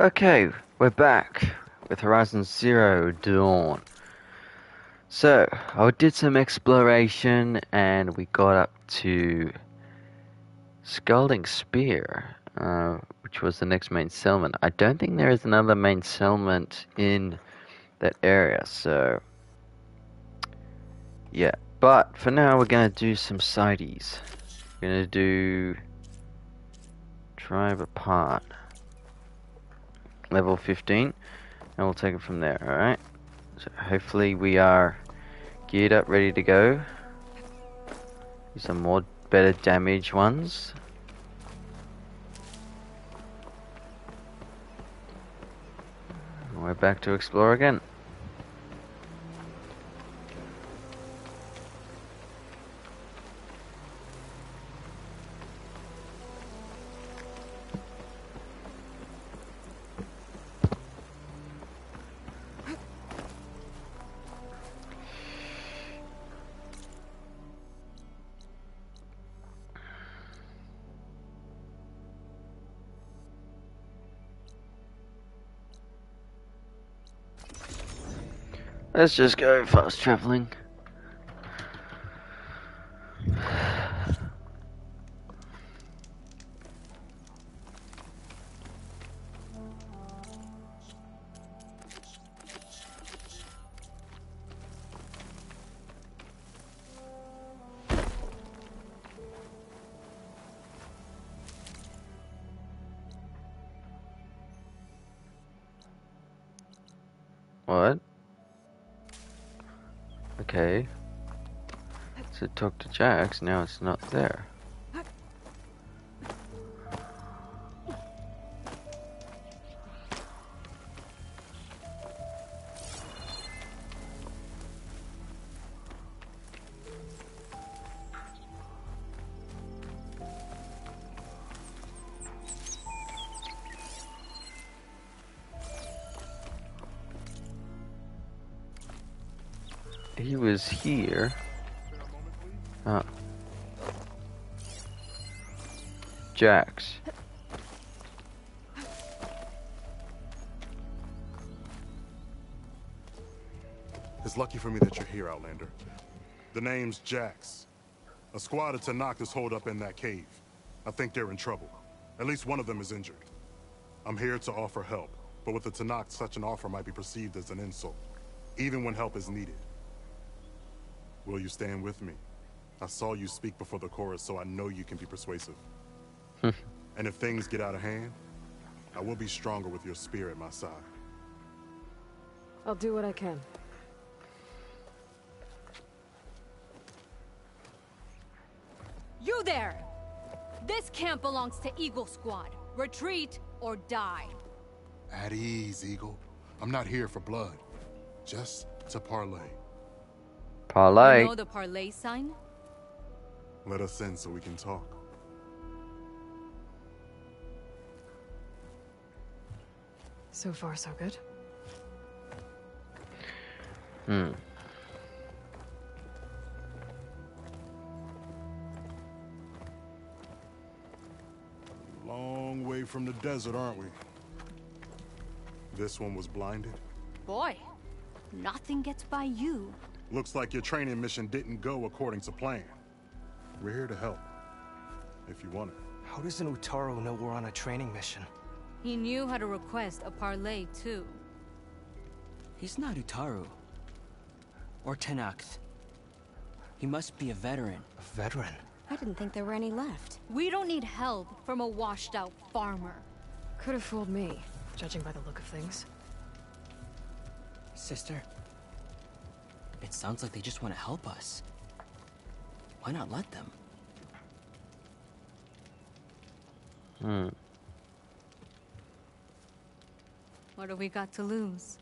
Okay, we're back with Horizon Zero Dawn. So, I did some exploration and we got up to Scalding Spear, uh, which was the next main settlement. I don't think there is another main settlement in that area, so yeah. But for now, we're gonna do some sideys. We're gonna do Tribe Apart level 15 and we'll take it from there alright so hopefully we are geared up ready to go. Some more better damage ones. We're back to explore again Let's just go fast traveling. Jax, now it's not there. Jax. It's lucky for me that you're here, Outlander. The name's Jax. A squad of Tenakth is holed up in that cave. I think they're in trouble. At least one of them is injured. I'm here to offer help, but with the Tenakth, such an offer might be perceived as an insult, even when help is needed. Will you stand with me? I saw you speak before the chorus, so I know you can be persuasive. Hmm. and if things get out of hand, I will be stronger with your spear at my side. I'll do what I can. You there! This camp belongs to Eagle Squad. Retreat or die. At ease, Eagle. I'm not here for blood. Just to parlay. Parlay. You know the parlay sign? Let us in so we can talk. So far, so good. Hmm. Long way from the desert, aren't we? This one was blinded. Boy, nothing gets by you. Looks like your training mission didn't go according to plan. We're here to help. If you want it. How does an Utaru know we're on a training mission? He knew how to request a parley, too. He's not Utaru. Or Tenakth. He must be a veteran. A veteran? I didn't think there were any left. We don't need help from a washed-out farmer. Could have fooled me, judging by the look of things. Sister, it sounds like they just want to help us. Why not let them? Hmm. What have we got to lose?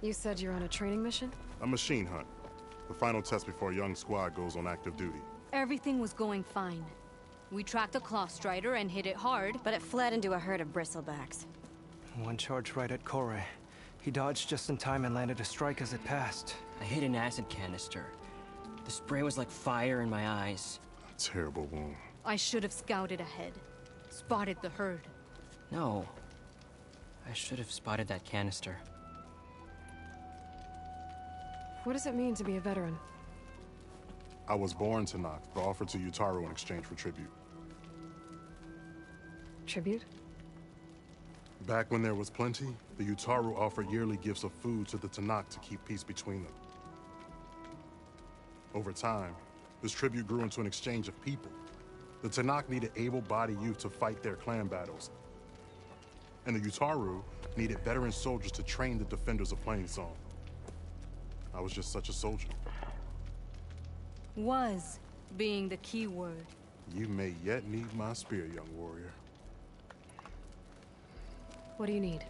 You said you're on a training mission? A machine hunt. The final test before a young squad goes on active duty. Everything was going fine. We tracked a Clawstrider and hit it hard, But it fled into a herd of bristlebacks. One charge right at Kore. He dodged just in time and landed a strike as it passed. I hit an acid canister. The spray was like fire in my eyes. A terrible wound. I should have scouted ahead. Spotted the herd. No. I should have spotted that canister. What does it mean to be a veteran? I was born Tenakth, but offered to Utaru in exchange for tribute. Tribute? Back when there was plenty, the Utaru offered yearly gifts of food to the Tenakth to keep peace between them. Over time, this tribute grew into an exchange of people. The Tenakth needed able-bodied youth to fight their clan battles. And the Utaru needed veteran soldiers to train the defenders of Plainsong. I was just such a soldier. Was being the key word. You may yet need my spear, young warrior. What do you need?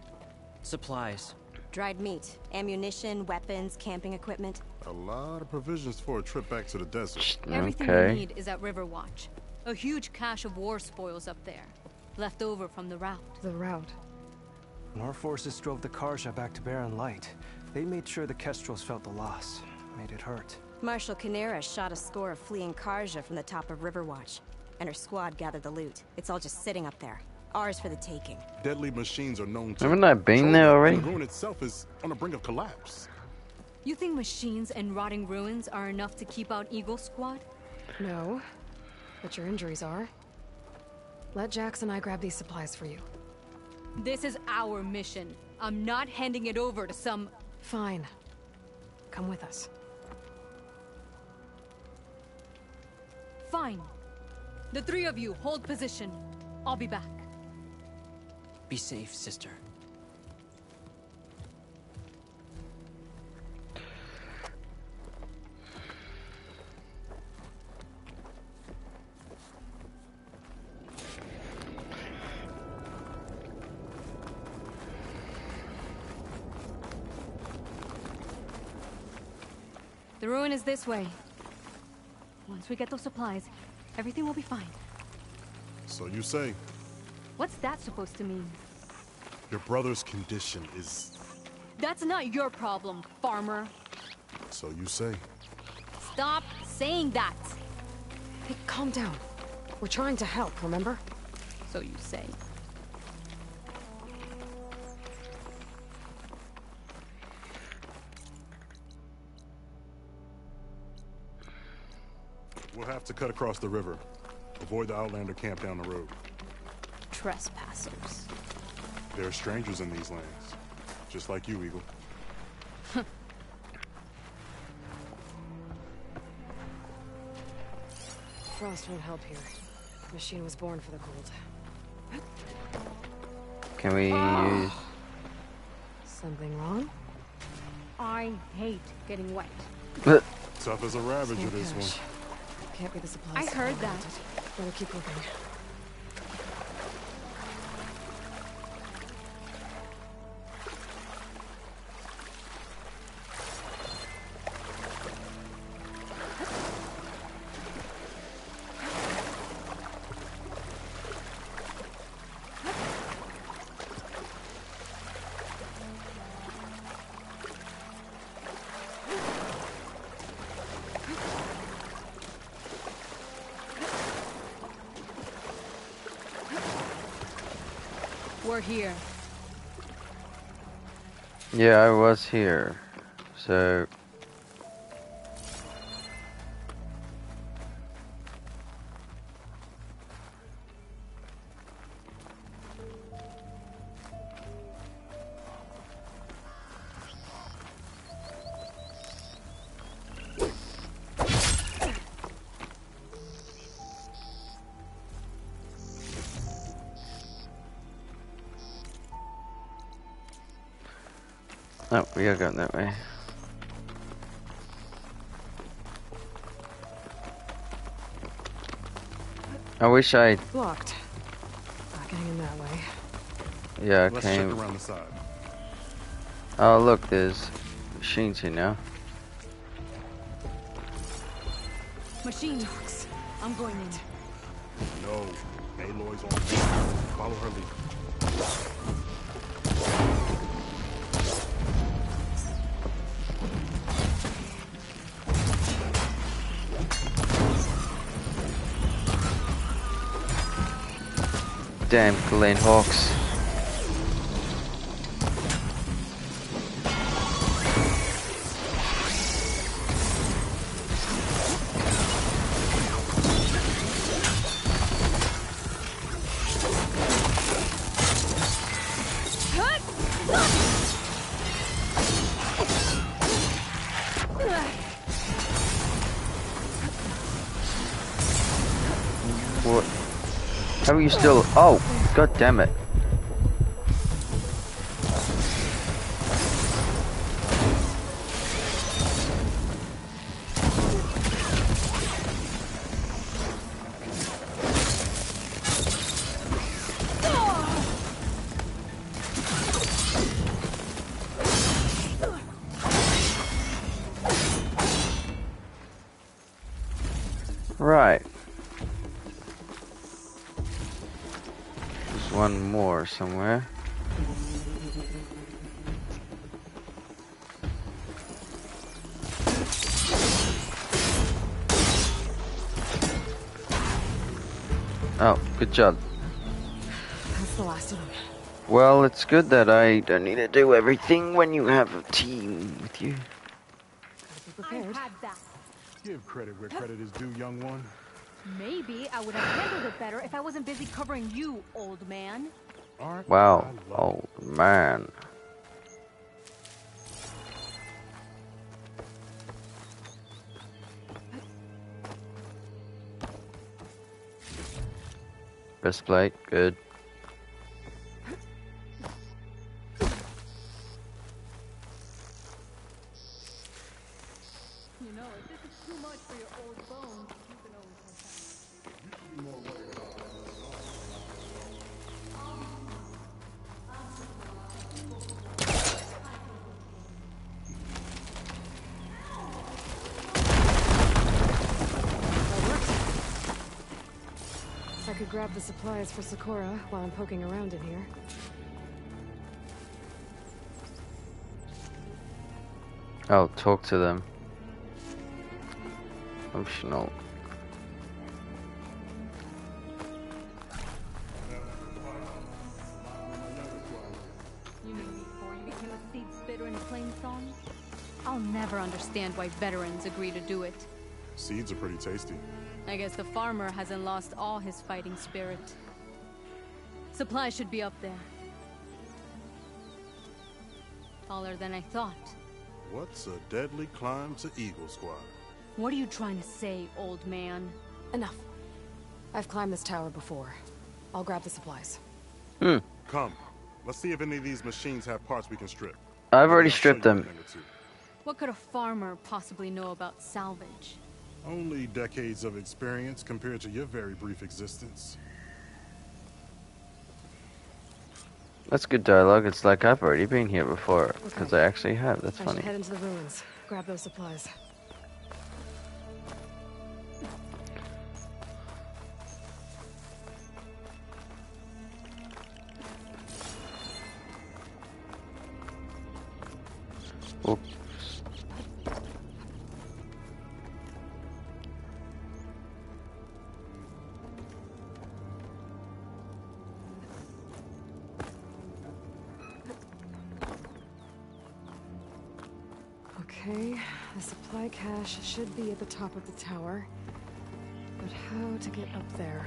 Supplies. Dried meat, ammunition, weapons, camping equipment. A lot of provisions for a trip back to the desert. Everything okay. we need is at Riverwatch. A huge cache of war spoils up there. Left over from the route. The route. When our forces drove the Carja back to Barren Light, they made sure the Kestrels felt the loss. Made it hurt. Marshal Canera shot a score of fleeing Carja from the top of Riverwatch. And her squad gathered the loot. It's all just sitting up there. Ours for the taking. Deadly machines are known to. Haven't I been there already? The ruin itself is on the brink of collapse. You think machines and rotting ruins are enough to keep out Eagle Squad? No. But your injuries are. Let Jax and I grab these supplies for you. This is our mission. I'm not handing it over to some... Fine. Come with us. Fine. The three of you hold position. I'll be back. Be safe, sister. The ruin is this way. Once we get those supplies, everything will be fine. So you say. What's that supposed to mean? Your brother's condition is. That's not your problem, farmer. So you say. Stop saying that. Hey, calm down. We're trying to help, remember? So you say. We'll have to cut across the river. Avoid the Outlander camp down the road. Trespassers. There are strangers in these lands. Just like you, Eagle. Frost won't help here. The machine was born for the cold. Can we ah! use? Something wrong? I hate getting wet. Tough as a ravager, Same this one. Can't be the supplies. I heard that. Better keep moving. Yeah, I was here. So We are going that way. I wish I, Blocked. Not getting in that way. yeah, I Let's check came. around the side. Oh, look, there's machines here now. Machine Machines. I'm going in. No. Aloy's on. Follow her lead. Damn Glinthawks. You still? Oh, god damn it. Right. One more somewhere. Oh, good job. That's the last of them. Well, it's good that I don't need to do everything when you have a team with you. Gotta be prepared. had that. Give credit where credit is due, young one. Maybe I would have handled it better if I wasn't busy covering you, old man. Wow. Lucky? Oh, man. Breastplate, good. Sakura while I'm poking around in here. Oh, talk to them. Optional. You mean before you became a seed spitter in Plainsong? I'll never understand why veterans agree to do it. Seeds are pretty tasty. I guess the farmer hasn't lost all his fighting spirit. Supplies should be up there. Taller than I thought. What's a deadly climb to Eagle Squad? What are you trying to say, old man? Enough. I've climbed this tower before. I'll grab the supplies. Hmm. Come, let's see if any of these machines have parts we can strip. I've already I'll stripped them. thing or two. What could a farmer possibly know about salvage? Only decades of experience compared to your very brief existence. That's good dialogue. It's like I've already been here before. Because Okay. I actually have. That's I funny. head into the ruins. Grab those supplies. Get up there?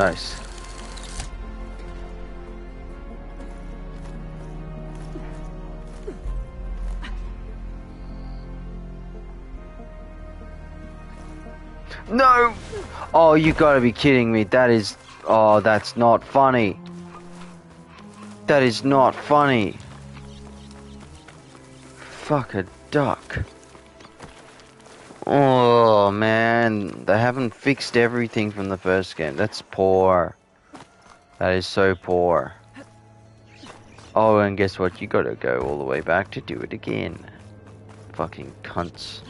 Nice. No! Oh, you gotta be kidding me. That is. Oh, that's not funny. That is not funny. Fuck a duck. Oh man, they haven't fixed everything from the first game. That's poor. That is so poor. Oh, and guess what? You gotta go all the way back to do it again. Fucking cunts.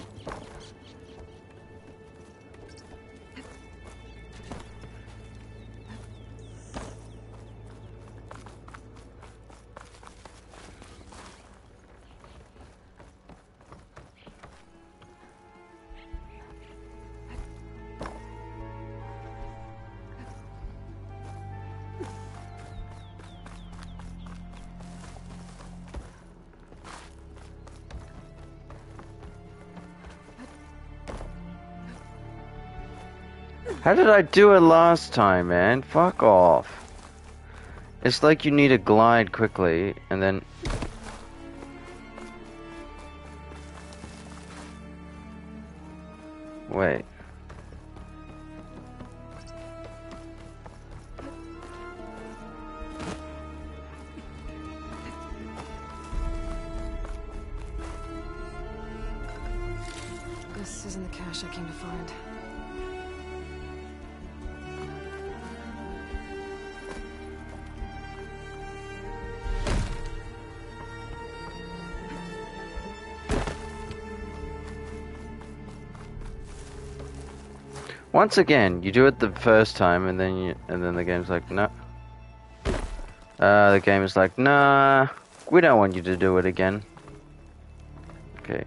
I do it last time, man? Fuck off. It's like you need to glide quickly, and then... Once again, you do it the first time, and then you, and then the game's like, no. Uh, the game is like, nah, we don't want you to do it again. Okay.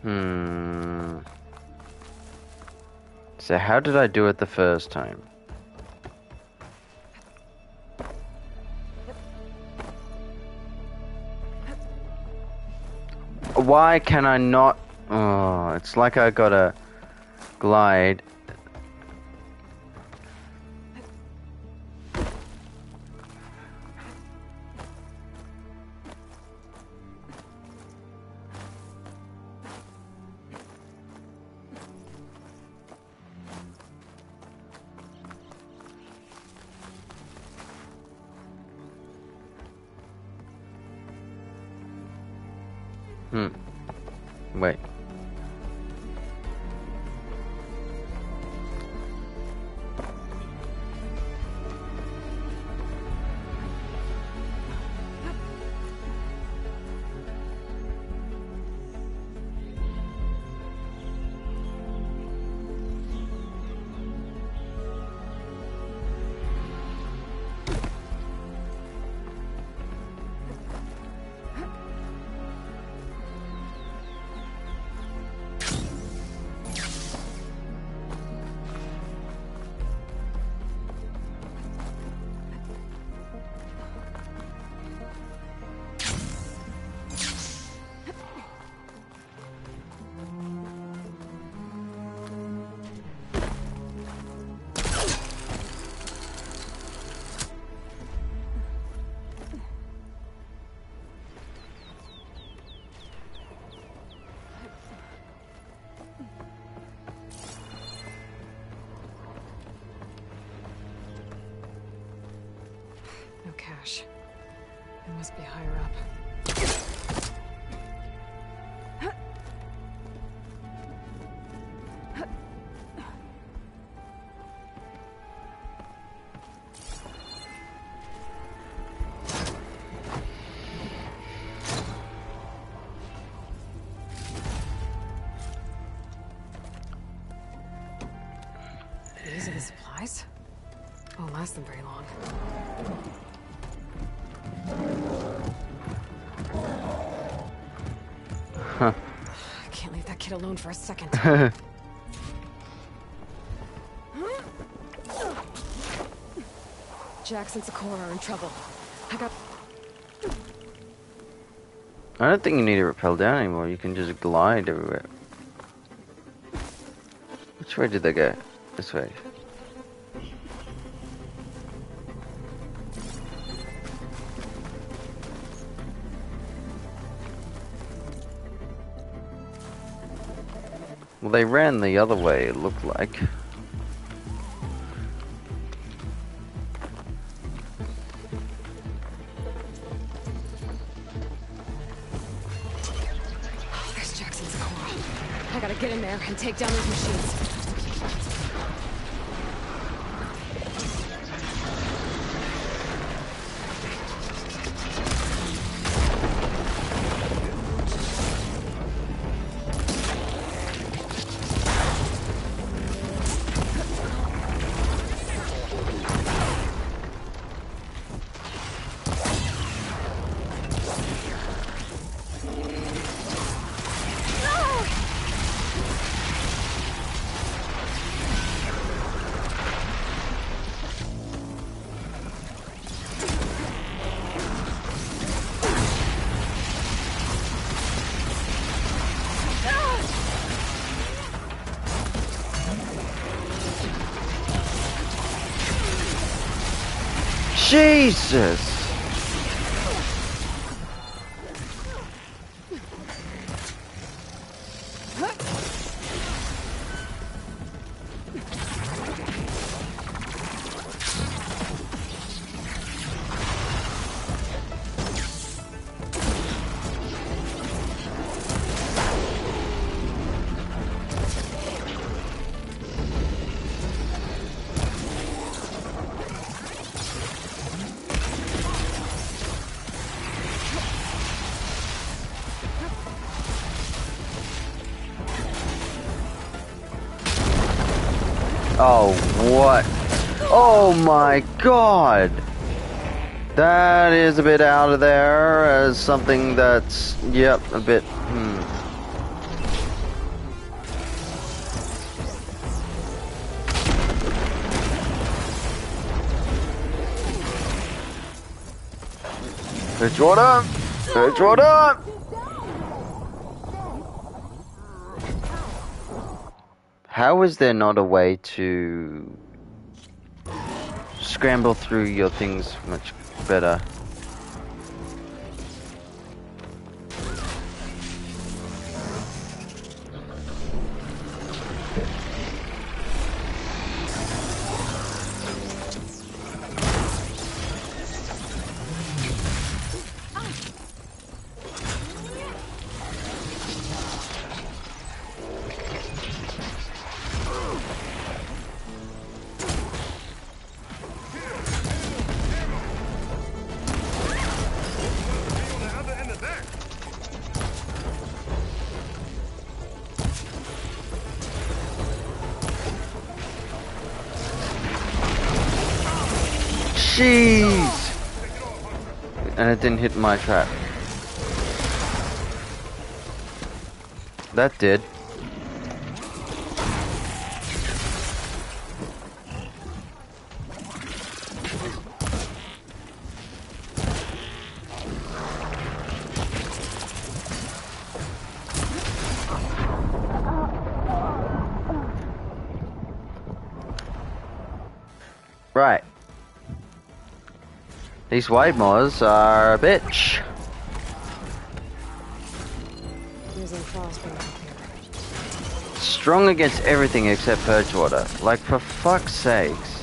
Hmm. So how did I do it the first time? Why can I not? Oh, it's like I gotta glide. Must be higher up. These are the supplies? Won't last them very long. Kid alone for a second. And Sakura are in trouble. I got. I don't think you need to rappel down anymore. You can just glide everywhere. Which way did they go? This way. Well, they ran the other way, it looked like. Oh, there's Jax and I gotta get in there and take down those my god! That is a bit out of there as something that's, yep, a bit, hmm. Bridgewater! Bridgewater! How is there not a way to scramble through your things much better? It didn't hit my trap. That did. These Widemaws are a bitch. Strong against everything except purge water. Like, for fuck's sakes.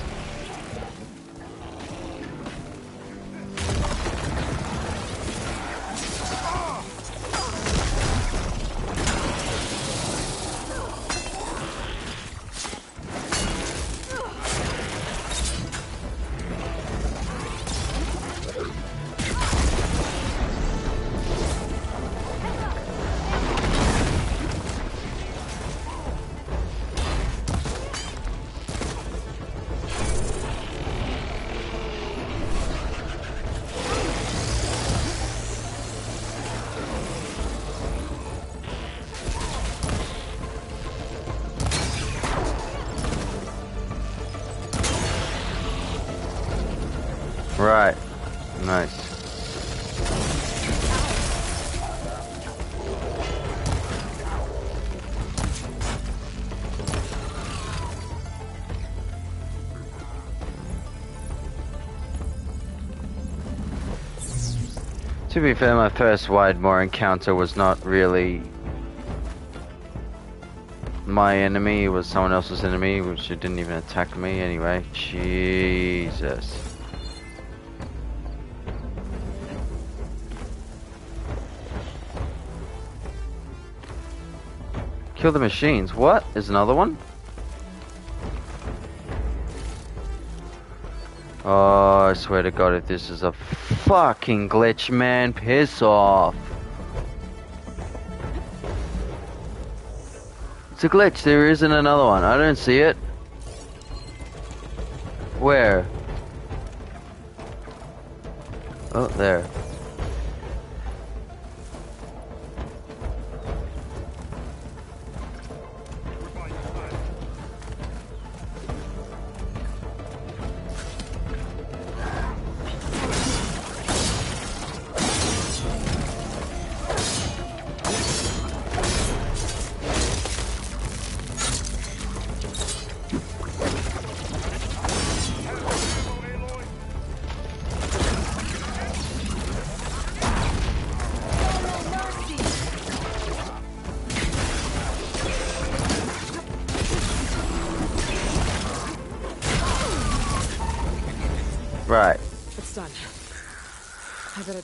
Be fair, my first Widemaw encounter was not really my enemy, it was someone else's enemy, which didn't even attack me anyway. Jesus. Kill the machines. What? Is another one? Swear to God, if this is a fucking glitch, man, piss off. It's a glitch. There isn't another one. I don't see it.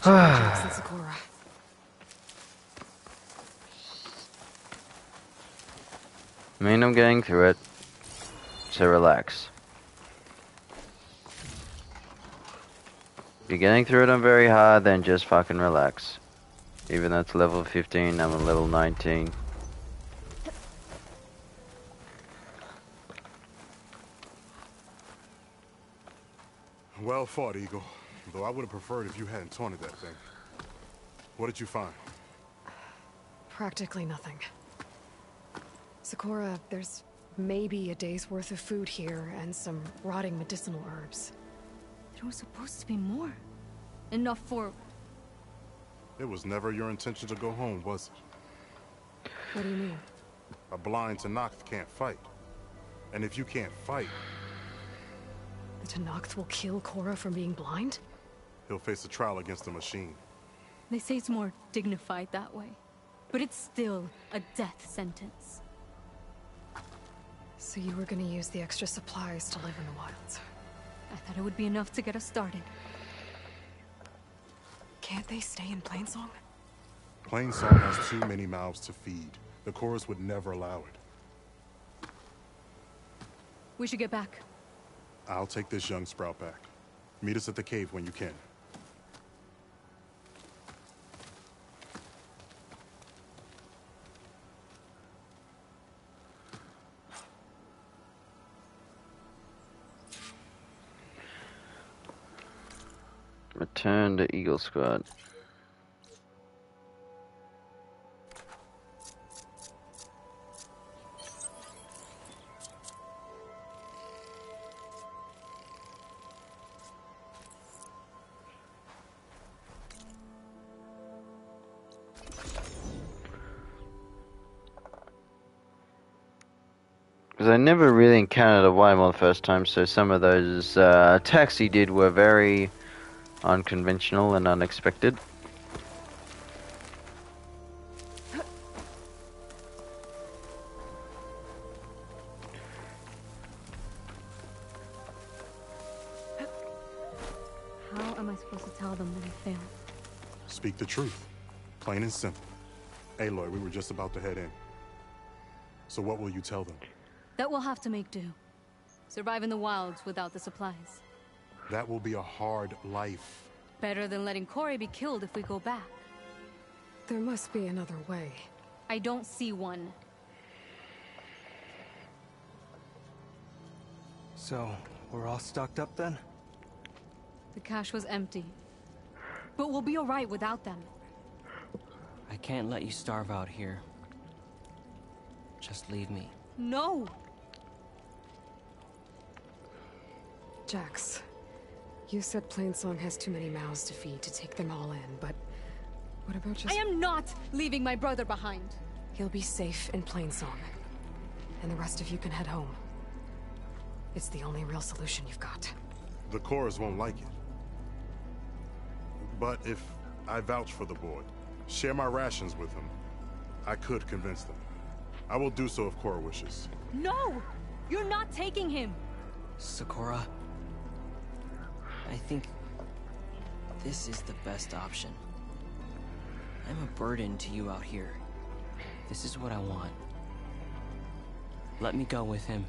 I better check on Jax and Sakura. I mean, I'm getting through it. So relax. If you're getting through it on very hard, then just fucking relax. Even though it's level 15, I'm a level 19. Well fought, Eagle. Though I would have preferred if you hadn't taunted that thing. What did you find? Practically nothing. Sakura, there's maybe a day's worth of food here and some rotting medicinal herbs. There was supposed to be more. Enough for... It was never your intention to go home, was it? What do you mean? A blind Tenakth can't fight. And if you can't fight, The Tenakth will kill Korra from being blind? He'll face a trial against the machine. They say it's more dignified that way. But it's still a death sentence. So you were gonna use the extra supplies to live in the wilds. I thought it would be enough to get us started. Can't they stay in Plainsong? Plainsong has too many mouths to feed. The chorus would never allow it. We should get back. I'll take this young sprout back. Meet us at the cave when you can. Return to Eagle Squad. Because I never really encountered a Widemaw the first time, so some of those uh, attacks he did were very unconventional and unexpected. How am I supposed to tell them that I failed? Speak the truth. Plain and simple. Aloy, we were just about to head in. So what will you tell them? That we'll have to make do. Survive in the wilds without the supplies. That will be a hard life. Better than letting Corey be killed if we go back. There must be another way. I don't see one. So, we're all stocked up then? The cache was empty. But we'll be alright without them. I can't let you starve out here. Just leave me. No! Jax, you said Plainsong has too many mouths to feed to take them all in, but what about just... I am not leaving my brother behind. He'll be safe in Plainsong. And the rest of you can head home. It's the only real solution you've got. The chorus won't like it. But if I vouch for the boy, share my rations with him, I could convince them. I will do so if Cora wishes. No! You're not taking him! Sakura, I think this is the best option. I'm a burden to you out here. This is what I want. Let me go with him.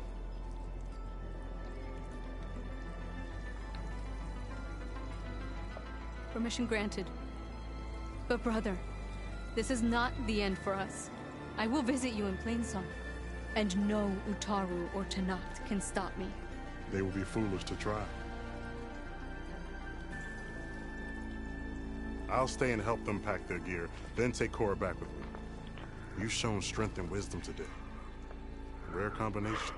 Permission granted. But brother, this is not the end for us. I will visit you in Plainsong. And no Utaru or Tenakth can stop me. They will be foolish to try. I'll stay and help them pack their gear, then take Cora back with me. You've shown strength and wisdom today. Rare combination.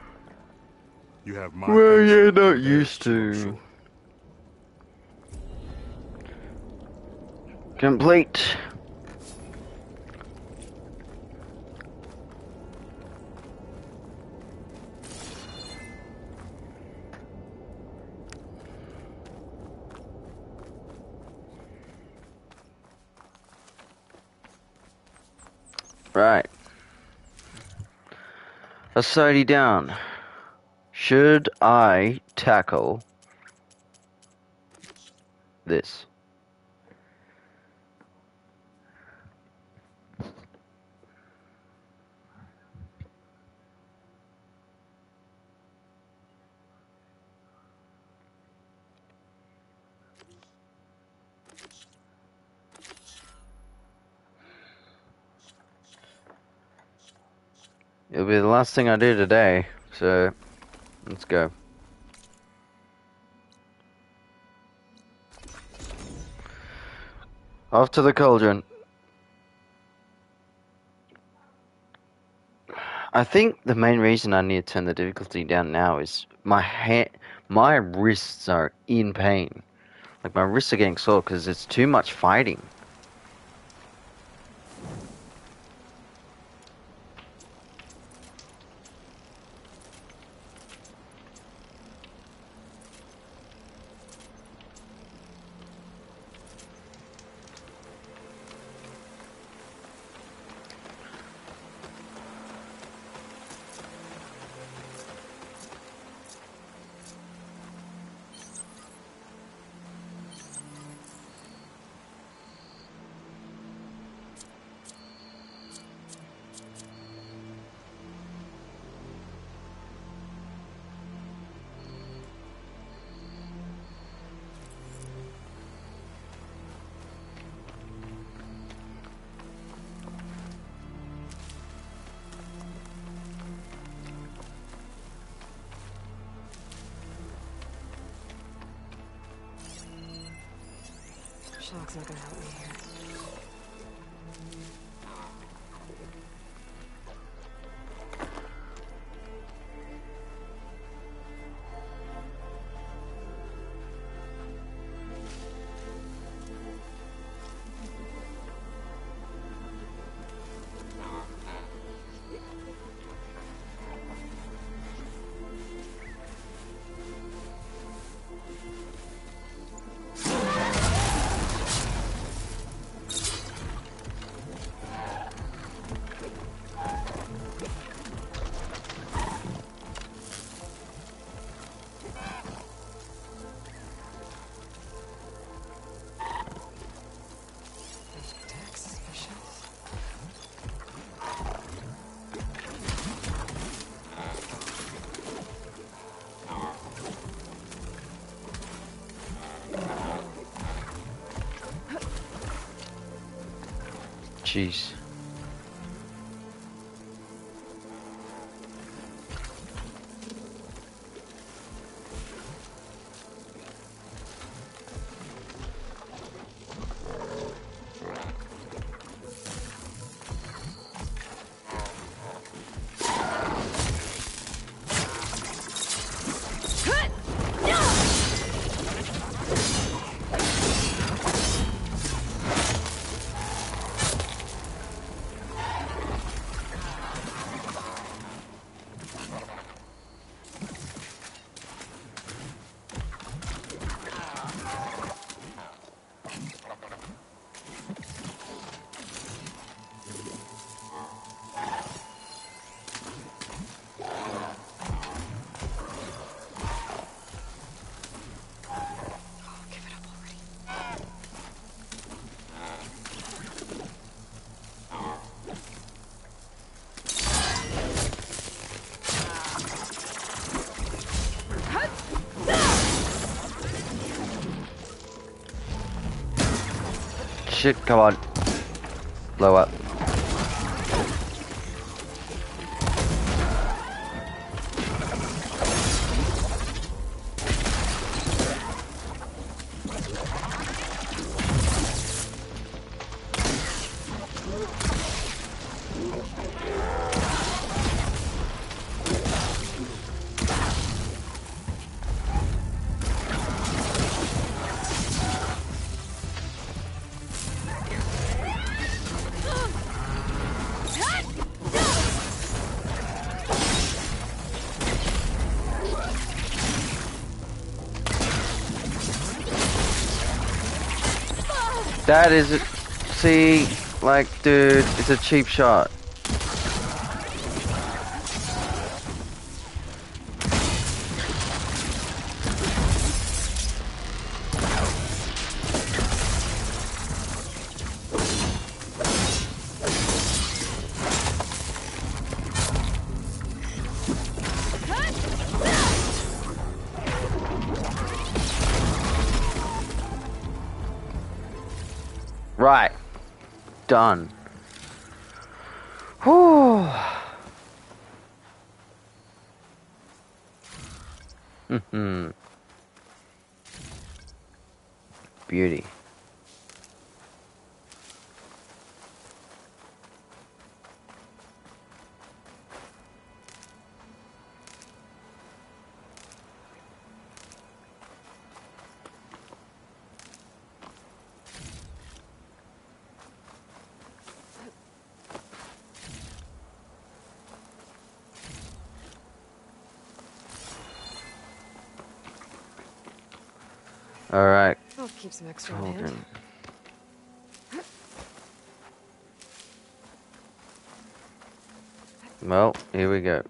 You have my Well, you're not used to. Complete. Society down. Should I tackle this? It'll be the last thing I do today, so let's go. Off to the cauldron. I think the main reason I need to turn the difficulty down now is my hand, my wrists are in pain. Like my wrists are getting sore because it's too much fighting. Jeez. Shit, come on. Blow up. That is, see, like, dude, it's a cheap shot. Done. Whew. Beauty. Alright, I'll keep some extra on hand. Cauldron. Well, here we go.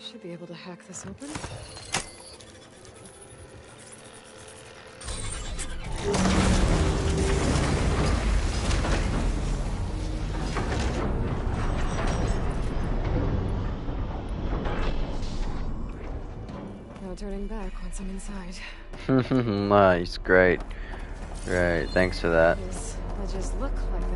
Should be able to hack this open. nice, great. Great, thanks for that. These ledges look like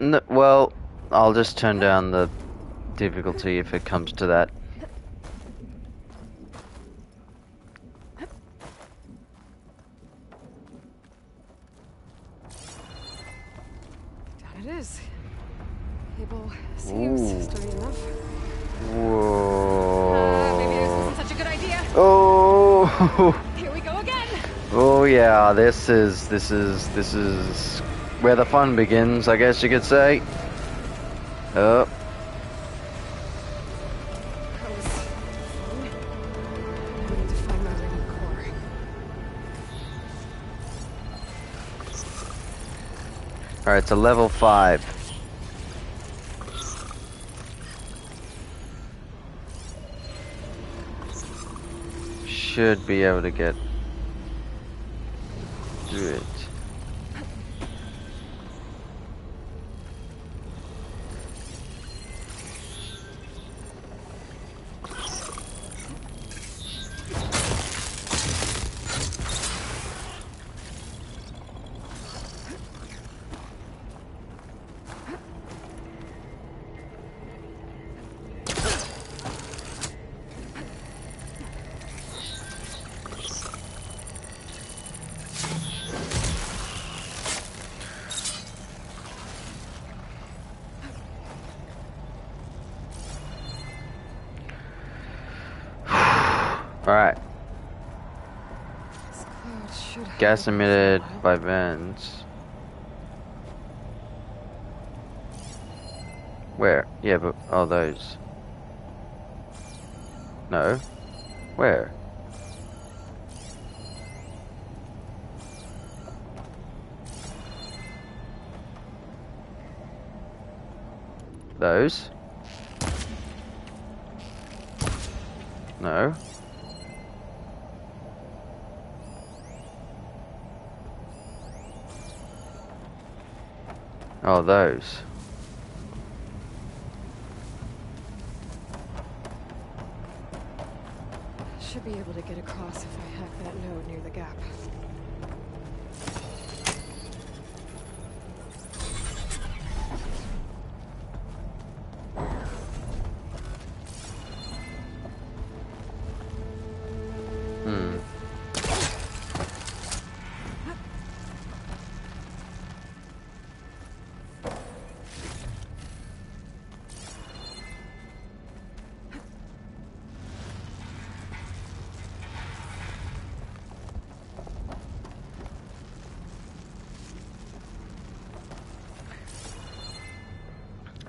Well, n- well, I'll just turn down the difficulty if it comes to that. Down it is. Cable seems Ooh. sturdy enough. Whoa. Uh, maybe this wasn't such a good idea. Oh, Here we go again. oh yeah. This is this is this is where the fun begins, I guess you could say. Oh, That was fun. I need to find my remote core. all right. It's a level five. Should be able to get through it. Alright, This cloud should gas emitted by vents. Where? Yeah, but, oh, those. No. Where? Those? No. Oh, those. Should be able to get across if I hack that node near the gap.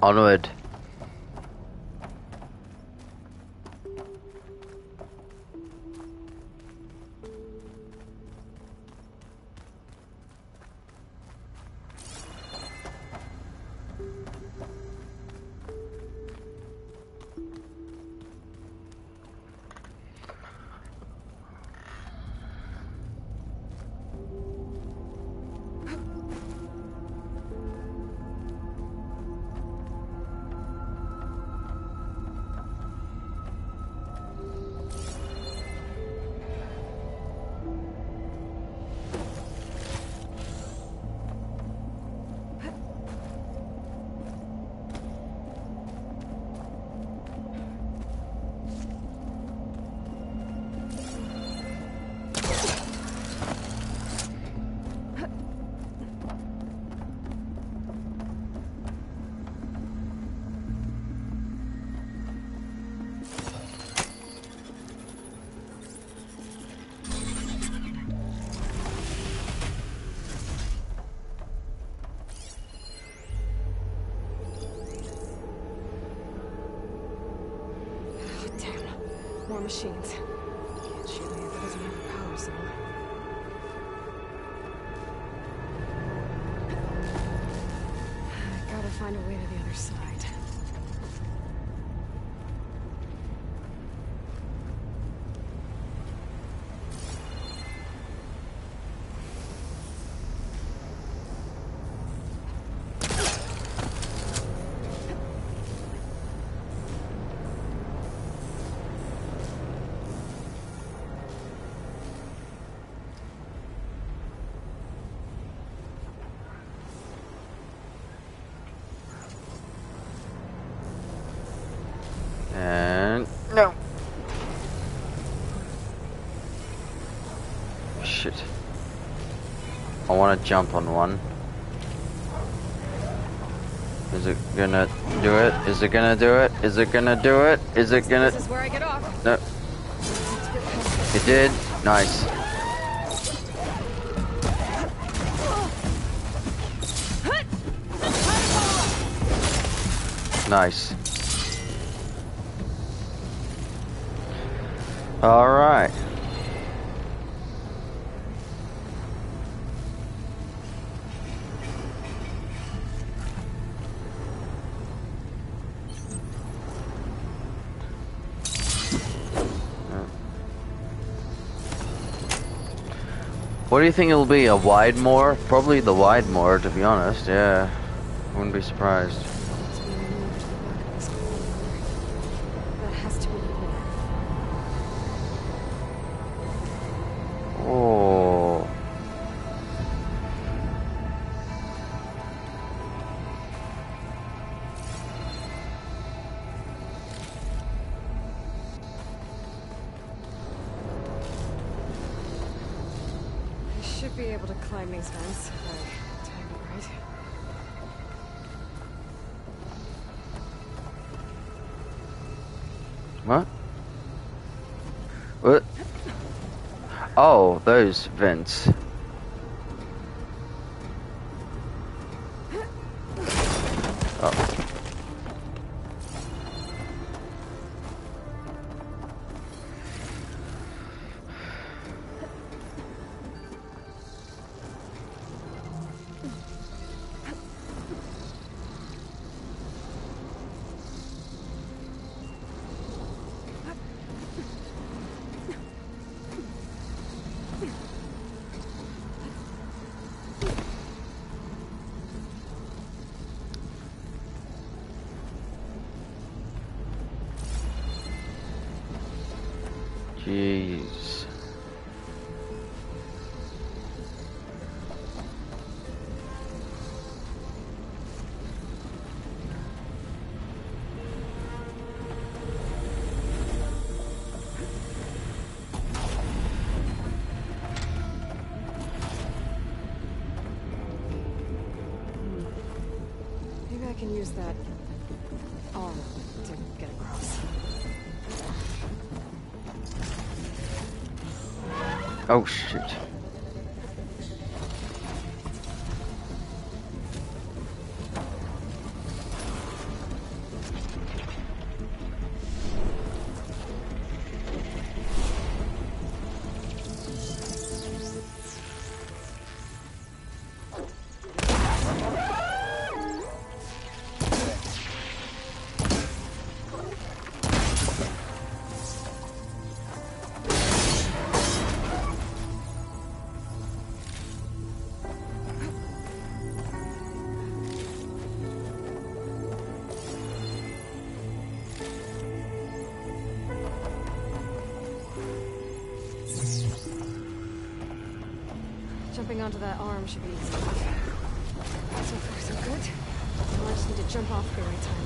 Onward. Want to jump on one. Is it gonna do it? Is it gonna do it? Is it gonna do it? Is it gonna? This is where I get off. No. It did. Nice. Nice. All right. What do you think it'll be? A Widemaw? Probably the Widemaw, to be honest. Yeah, wouldn't be surprised. If I time it right. What? What? Oh, those vents. Should be easy. So far, so good. Now I just need to jump off at the right time.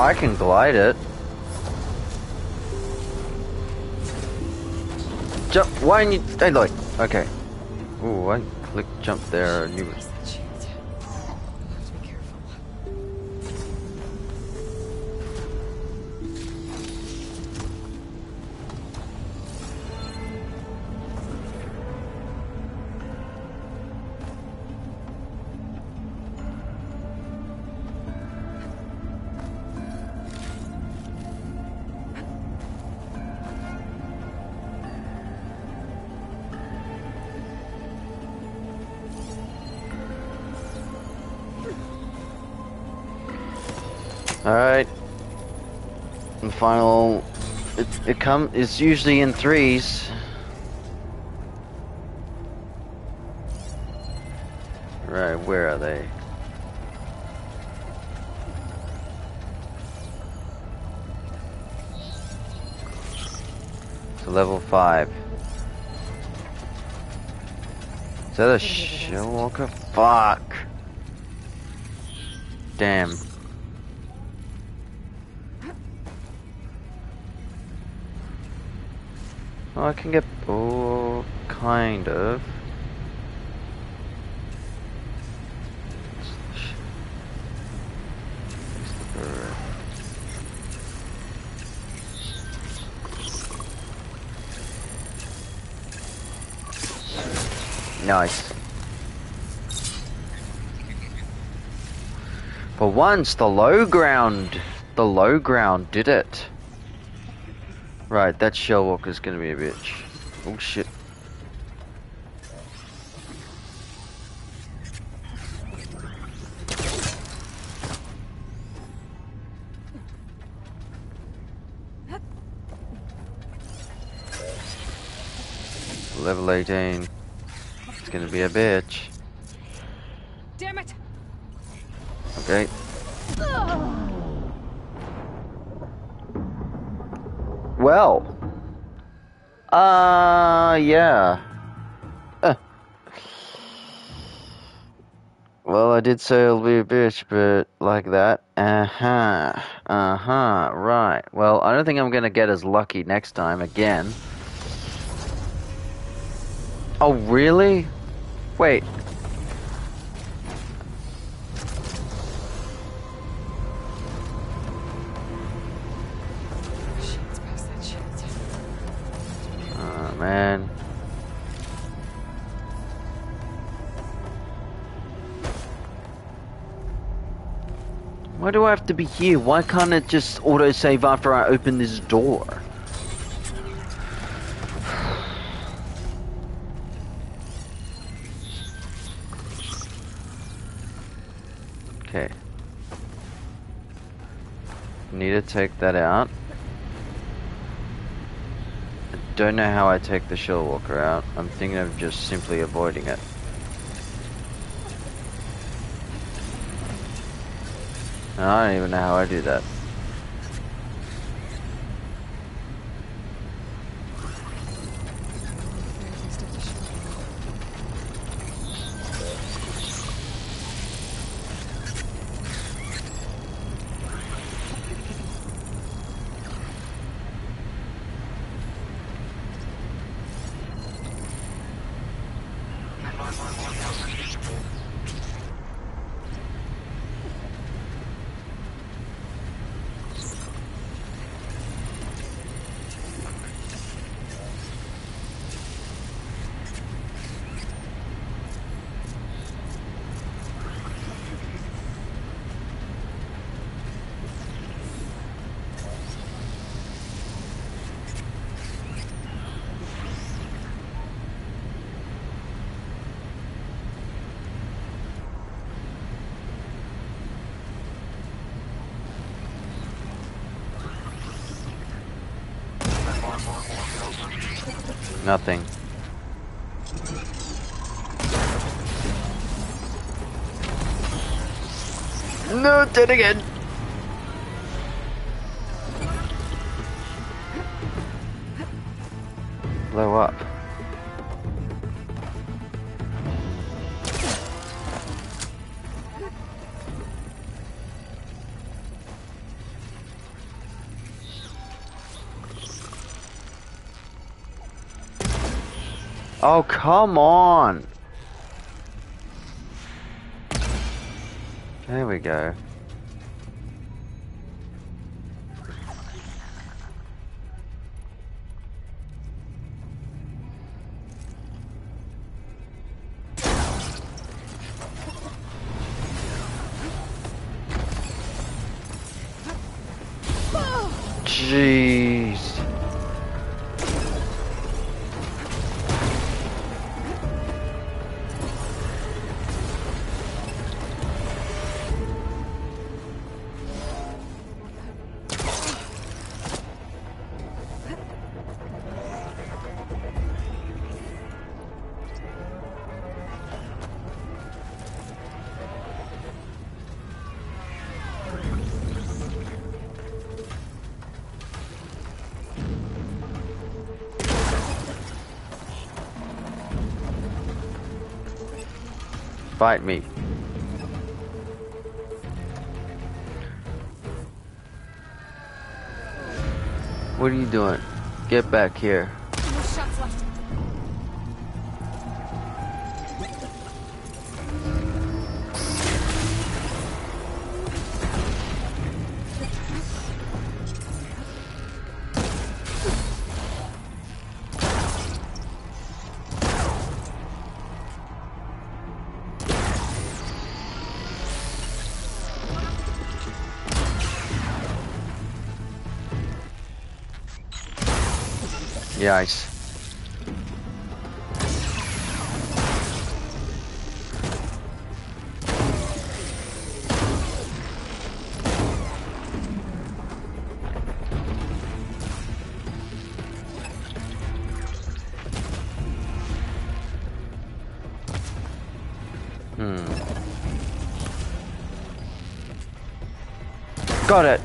I can glide it. Jump. Why you? Hey, look. Okay. Ooh, I click jump there. And you. It come. It's usually in threes. Right. Where are they? So level five. Is that a Shell-Walker? Fuck. Damn. Well, I can get. Oh, kind of. Nice. For once, the low ground, the low ground did it. Right, that Shell-Walker's gonna be a bitch. Oh shit. Level 18. It's gonna be a bitch. Damn it! Okay. Well. Uh, yeah. Uh. Well, I did say it'll be a bitch, but like that. Uh huh. Uh huh. Right. Well, I don't think I'm gonna get as lucky next time again. Oh, really? Wait. Man. Why do I have to be here? Why can't it just autosave after I open this door? Okay. Need to take that out. Don't know how I take the Shell-Walker out. I'm thinking of just simply avoiding it. I don't even know how I do that. There's some stuff to show. Nothing. No, dead again. Oh, come on! There we go. Fight me. What are you doing? Get back here. Got it.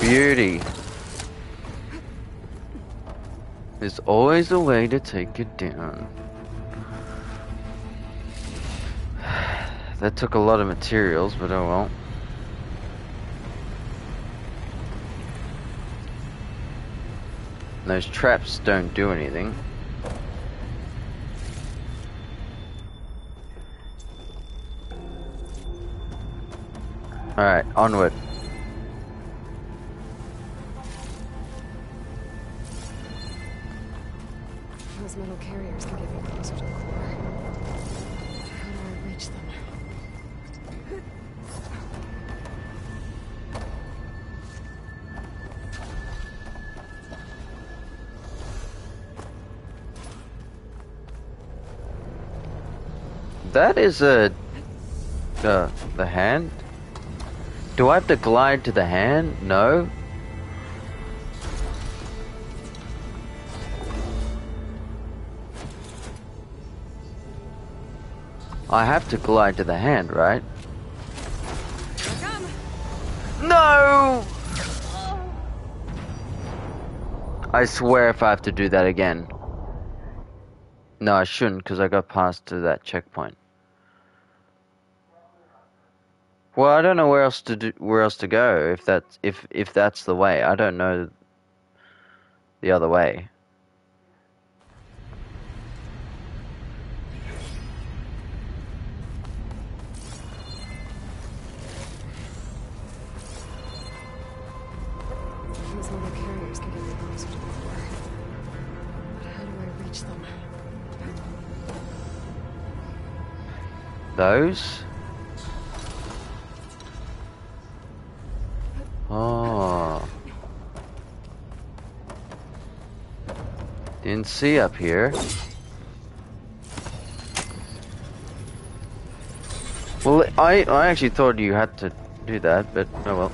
Beauty. There's always a way to take it down. That took a lot of materials, but oh well. Those traps don't do anything. Alright, onward. Is a... Uh, the hand? Do I have to glide to the hand? No? I have to glide to the hand, right? No! I swear if I have to do that again. No, I shouldn't because I got past to that checkpoint. Well, I don't know where else to do, where else to go if that's if if that's the way. I don't know the other way. Those see up here. Well, I, I actually thought you had to do that, but oh well.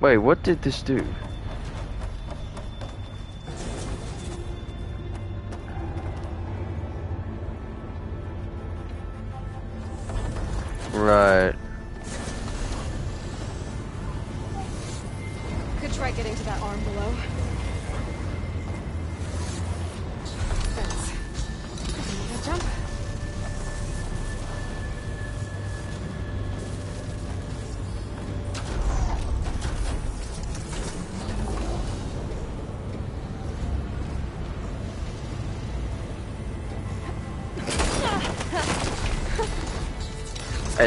Wait, what did this do?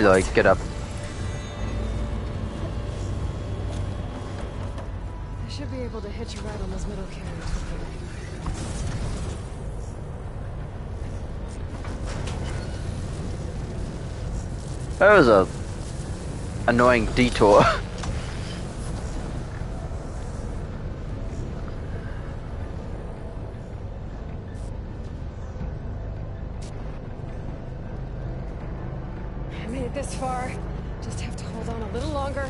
Aloy, get up. I should be able to hitch a ride on carriers with you. That was a annoying detour. made it this far. Just have to hold on a little longer.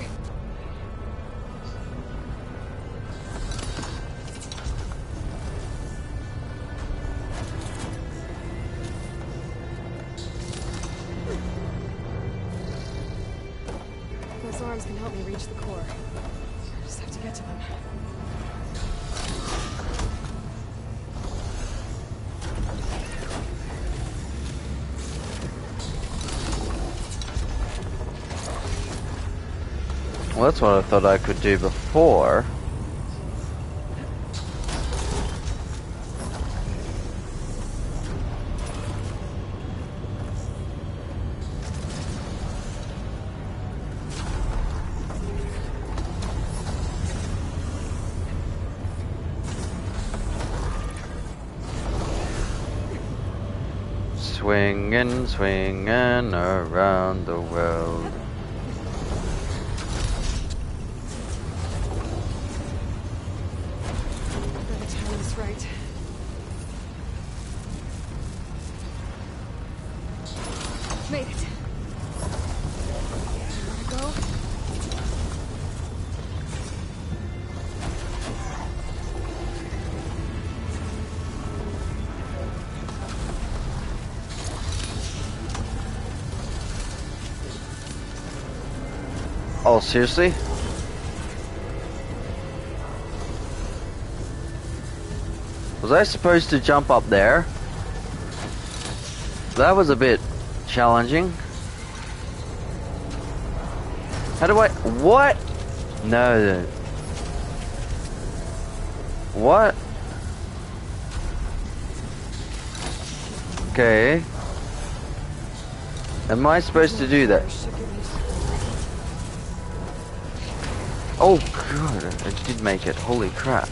Well, that's what I thought I could do before. Swinging, swinging around the world. Seriously? Was I supposed to jump up there? That was a bit challenging. How do I... What? No. What? Okay. Am I supposed to do that? Oh god, I did make it. Holy crap.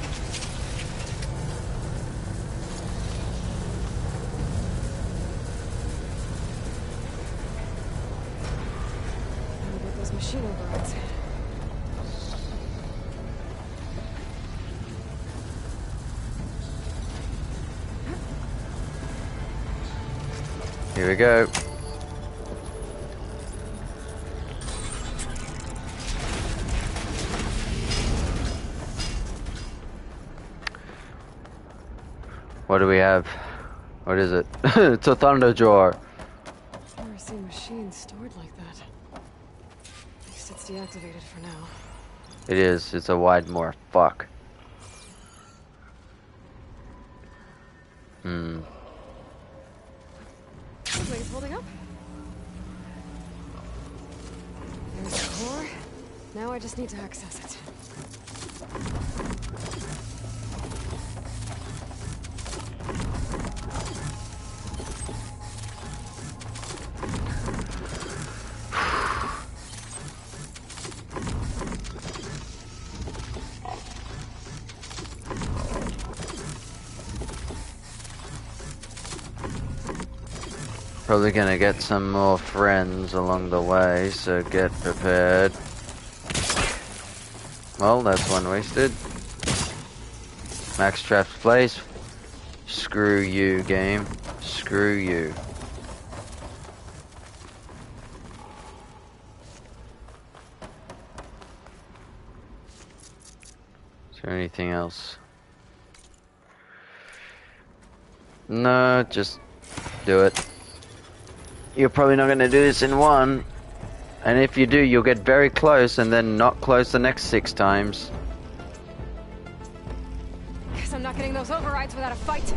Is it? it's a thunder jar. Never seen machines stored like that. At least it's deactivated for now. It is. It's a Widemaw. Fuck. Probably gonna get some more friends along the way, so get prepared. Well, that's one wasted. Max Trapped place. Screw you, game. Screw you. Is there anything else? No, just do it. You're probably not going to do this in one. And if you do, you'll get very close and then not close the next six times. Guess I'm not getting those overrides without a fight.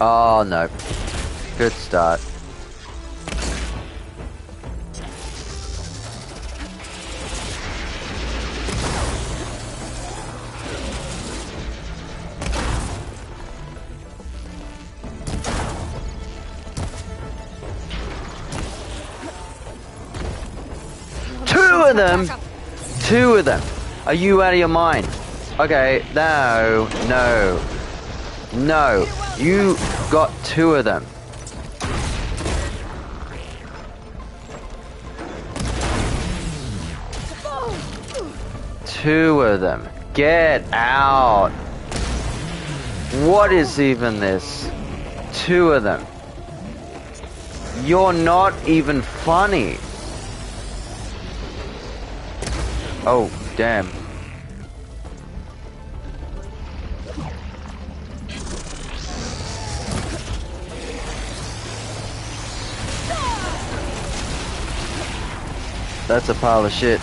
Oh no. Good start. Of them! Two of them! Are you out of your mind? Okay, no, no, no. You got two of them. Two of them. Get out. What is even this? Two of them. You're not even funny. Oh, damn. That's a pile of shit.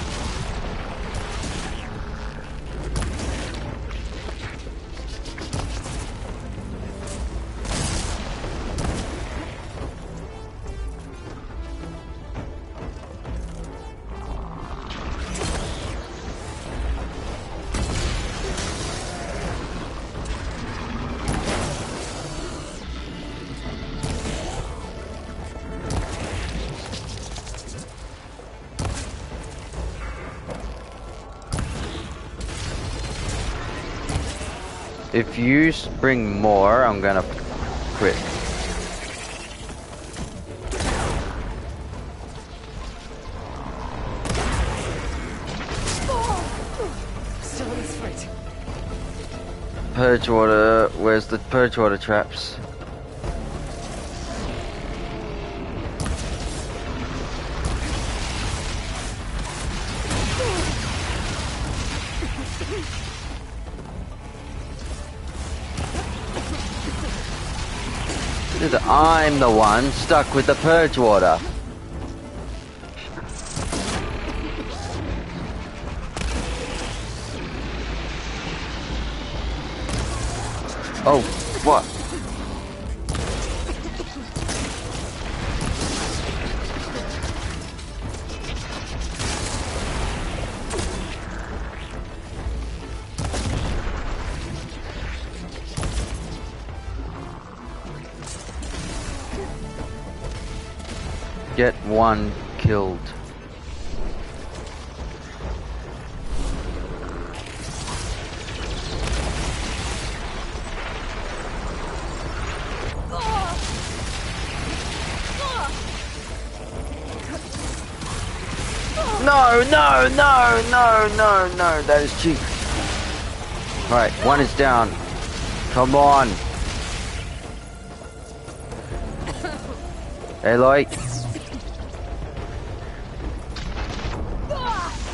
Bring more, I'm gonna quit. Purge water, where's the purge water traps? I'm the one stuck with the purge water. No, no, no, no, no, no, that is cheap. Right, one is down. Come on. Aloy.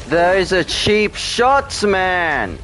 There is a cheap shots, man.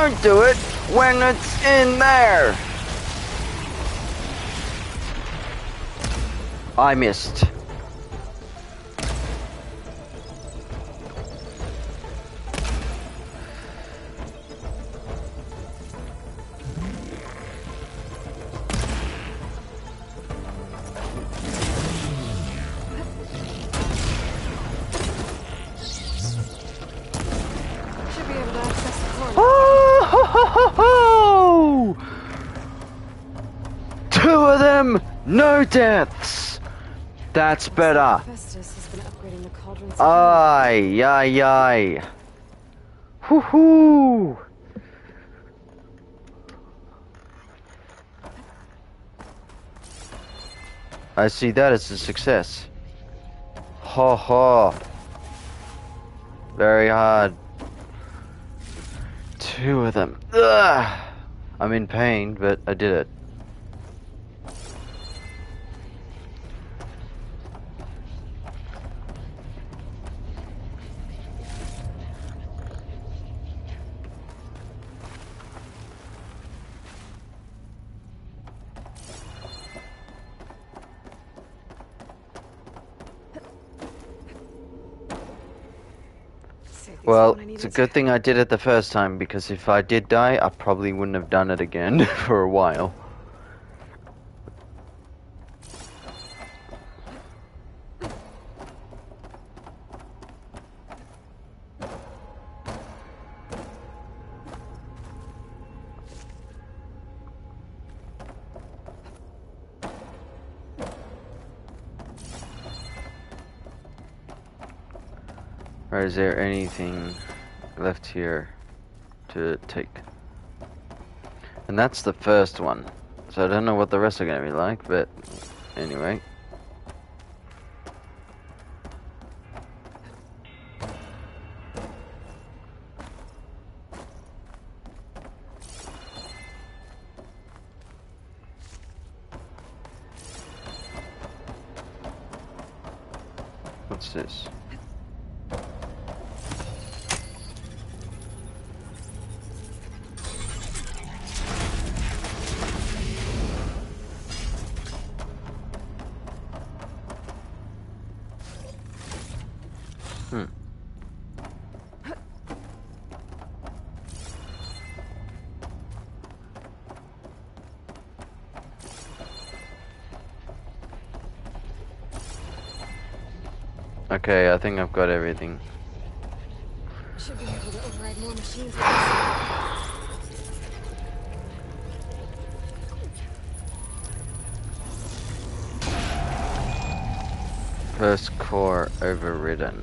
Don't do it when it's in there. I missed. Deaths! That's better. Festus has been upgrading the cauldrons. Aye, aye, aye. Woohoo! I see that as a success. Ha ha. Very hard. Two of them. Ugh. I'm in pain, but I did it. Well, it's a good thing I did it the first time because if I did die, I probably wouldn't have done it again for a while. Or is there anything left here to take? And that's the first one. So I don't know what the rest are going to be like, but anyway. Hmm. Okay, I think I've got everything. Should be able to override more machines. First core overridden.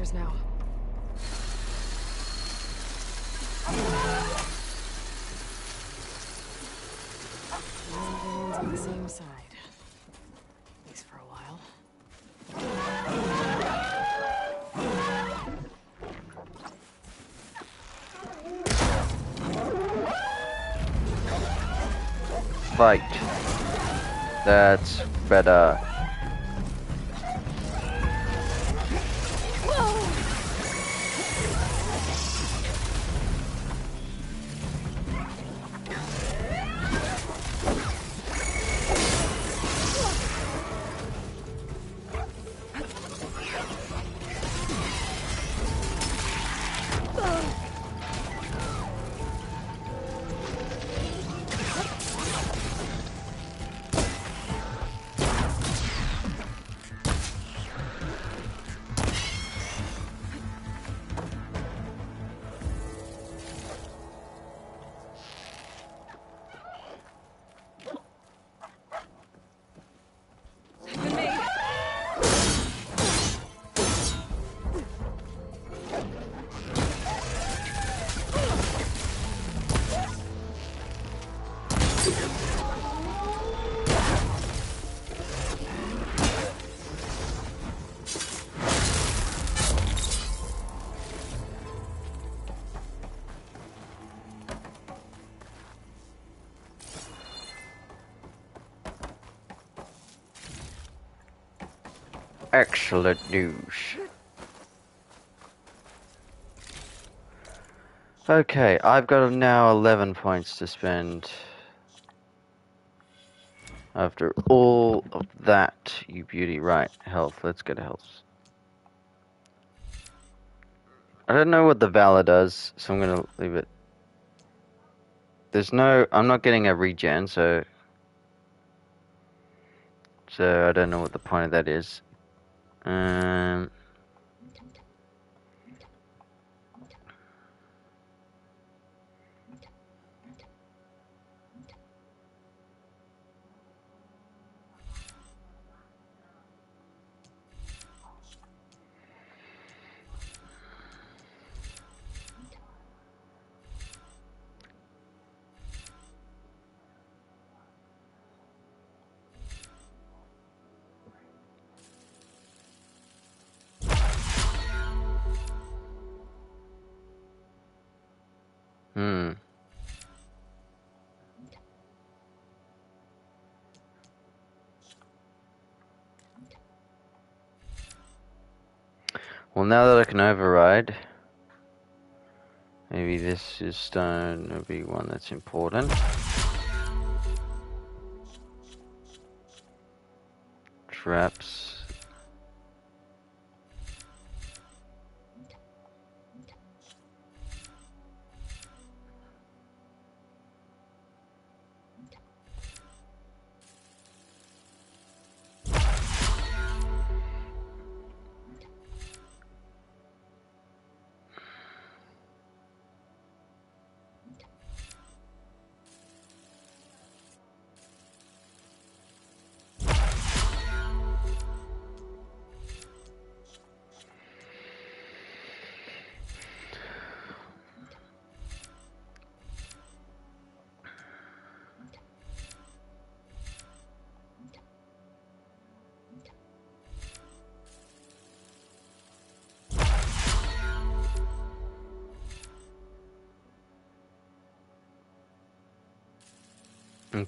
override now. Everyone's on the same side. At least for a while. Fight. That's better. Excellent news. Okay, I've got now 11 points to spend. After all of that, you beauty. Right, health. Let's get to health. I don't know what the Valor does, so I'm gonna leave it. There's no... I'm not getting a regen, so... So I don't know what the point of that is. Um... Well, now that I can override, maybe this is stone will be one that's important.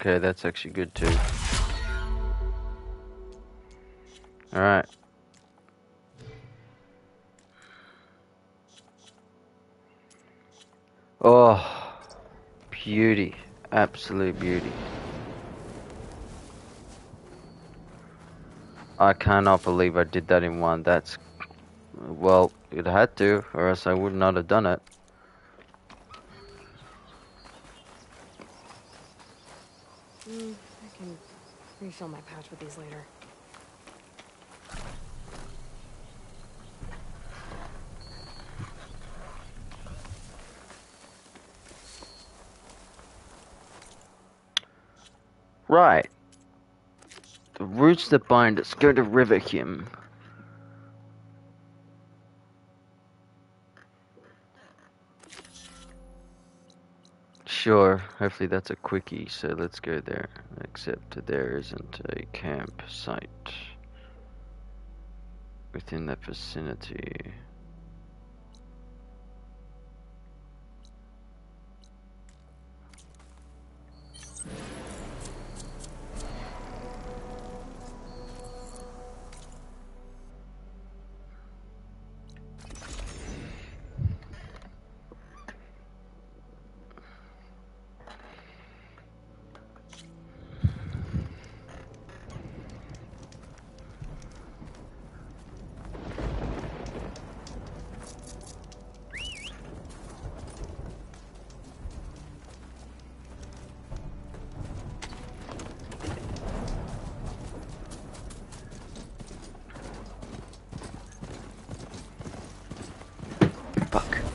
Okay, that's actually good too. Alright. Oh, beauty. Absolute beauty. I cannot believe I did that in one. That's, well, it had to, or else I would not have done it. Mm, I can refill my pouch with these later. Right. The bind us go to Riverhymn. Sure, hopefully that's a quickie, so let's go there. Except there isn't a campsite within that vicinity. Fuck.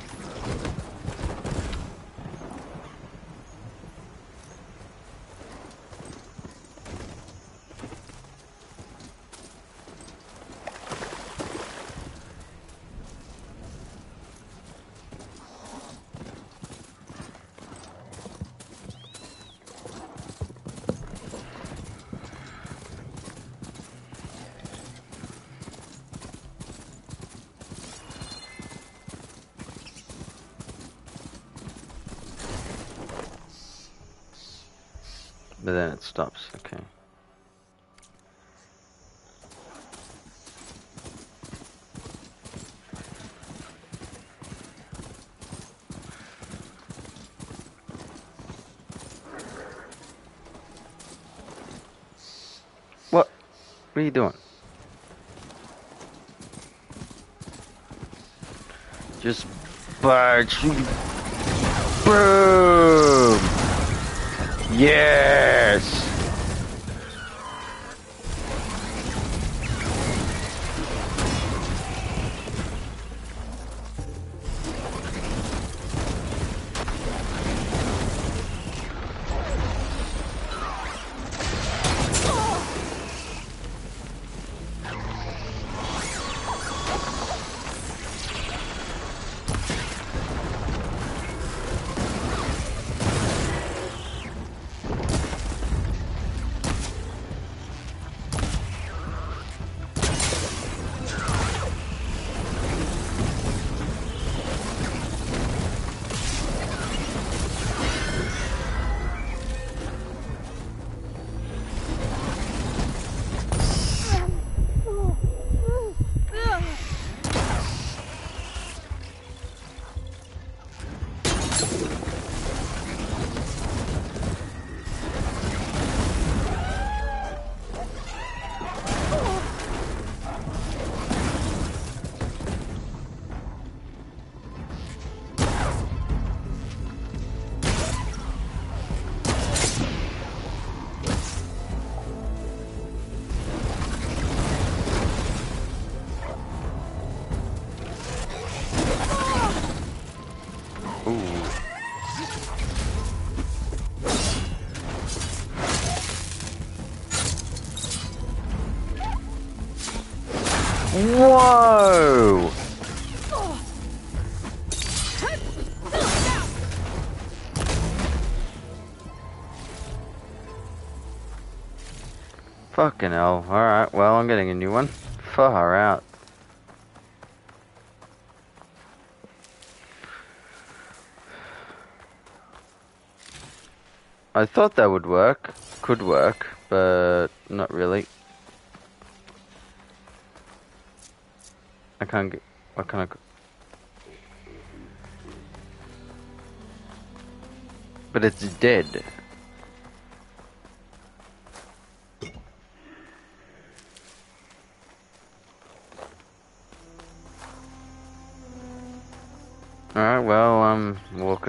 stops, okay. What? What are you doing? Just barge. Boom! Yes! Fucking hell. Alright, well, I'm getting a new one. Far out. I thought that would work. Could work, but not really. I can't get. What can I? But it's dead.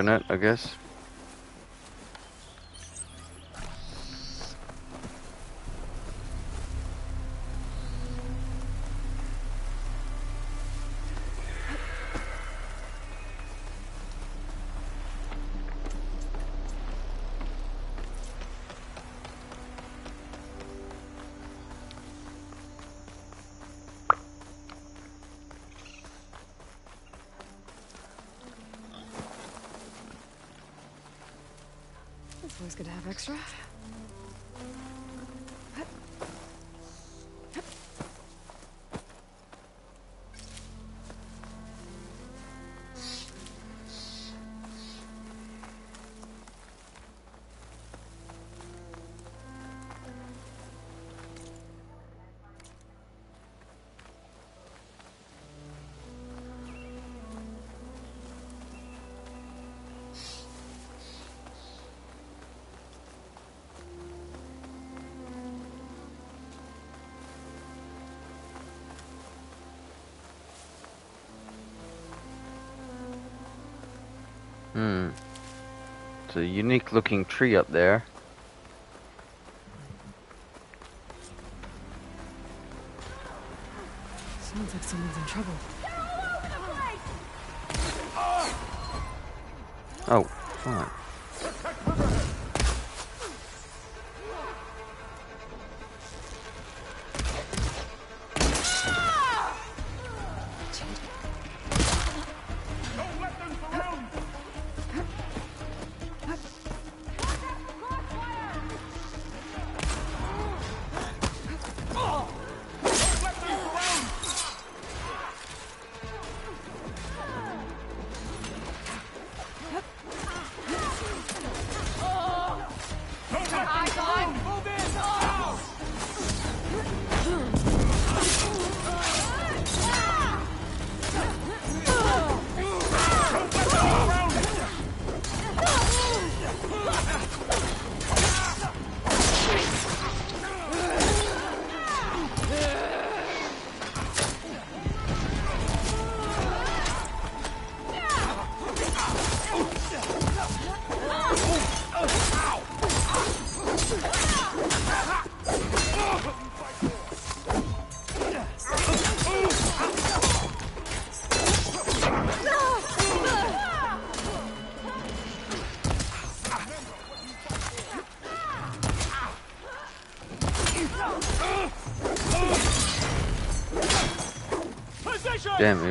It, I guess. Always good to have extra. Hmm. It's a unique looking tree up there.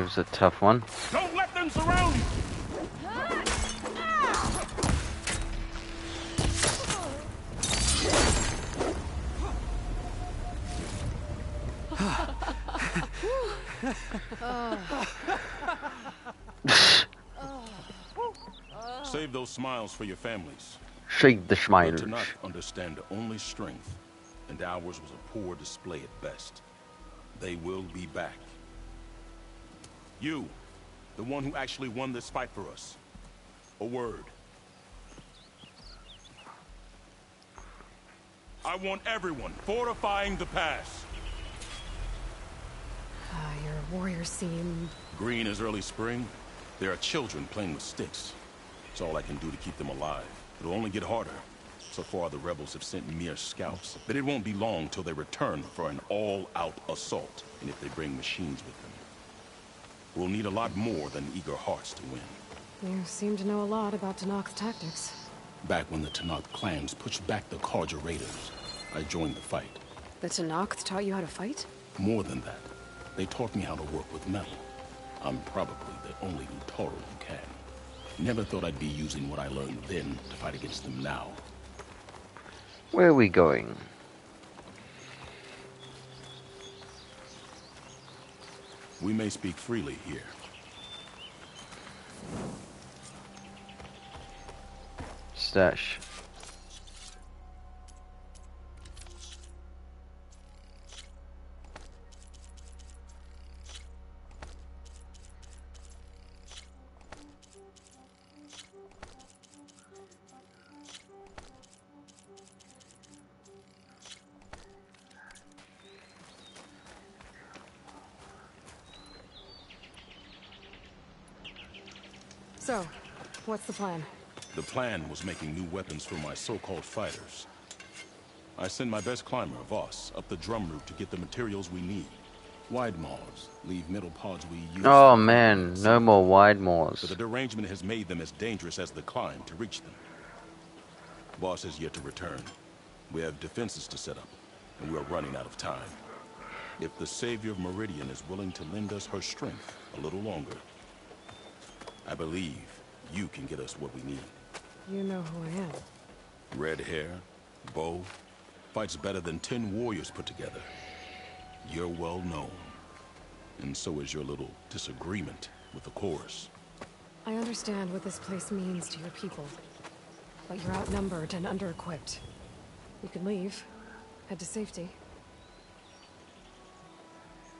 Was a tough one. Don't let them surround you! Save those smiles for your families. Shake the But schmeiler. to not understand only strength, and ours was a poor display at best. They will be back. You, the one who actually won this fight for us. A word. I want everyone fortifying the pass. Ah, your warriors seem... Green is early spring. There are children playing with sticks. It's all I can do to keep them alive. It'll only get harder. So far, the rebels have sent mere scouts, but it won't be long till they return for an all-out assault, and if they bring machines with them. We'll need a lot more than eager hearts to win. You seem to know a lot about Tenakth's tactics. Back when the Tenakth clans pushed back the Carja raiders, I joined the fight. The Tenakth taught you how to fight? More than that, they taught me how to work with metal. I'm probably the only Utaru who can. Never thought I'd be using what I learned then to fight against them now. Where are we going? We may speak freely here. Stash. What's the plan? The plan was making new weapons for my so-called fighters. I send my best climber, Voss, up the drum route to get the materials we need. Widemaws leave middle pods we use. Oh man, no more Widemaws. But the derangement has made them as dangerous as the climb to reach them. Boss has yet to return. We have defenses to set up, and we are running out of time. If the Savior of Meridian is willing to lend us her strength a little longer, I believe you can get us what we need. You know who I am. Red hair, bow, fights better than ten warriors put together. You're well known. And so is your little disagreement with the chorus. I understand what this place means to your people. But you're outnumbered and under-equipped. You can leave. Head to safety.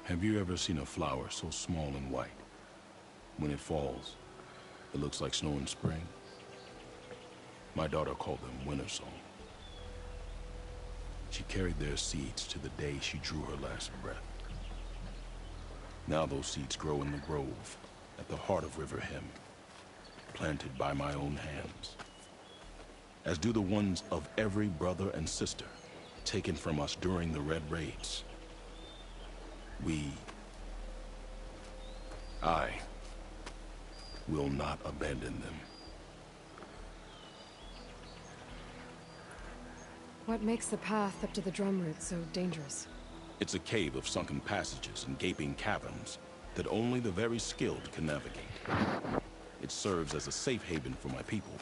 Have you ever seen a flower so small and white? When it falls, it looks like snow in spring. My daughter called them winter song. She carried their seeds to the day she drew her last breath. Now those seeds grow in the grove at the heart of Riverhymn, planted by my own hands. As do the ones of every brother and sister taken from us during the Red Raids. We... I... will not abandon them. What makes the path up to the drum route so dangerous? It's a cave of sunken passages and gaping caverns that only the very skilled can navigate. It serves as a safe haven for my people,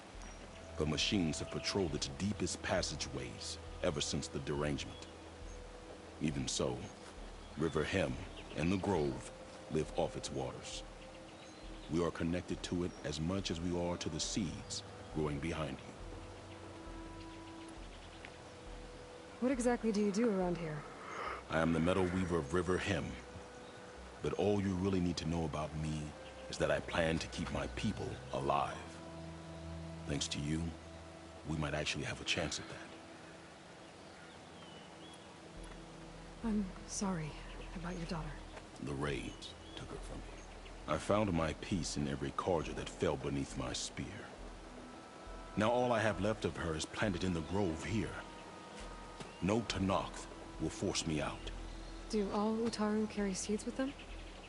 but machines have patrolled its deepest passageways ever since the derangement. Even so, Riverhymn and the Grove live off its waters. We are connected to it as much as we are to the seeds growing behind you. What exactly do you do around here? I am the Metal Weaver of Riverhymn. But all you really need to know about me is that I plan to keep my people alive. Thanks to you, we might actually have a chance at that. I'm sorry about your daughter. The raids took her from me. I found my peace in every Carja that fell beneath my spear. Now all I have left of her is planted in the grove here. No Tenakth will force me out. Do all Utaru carry seeds with them?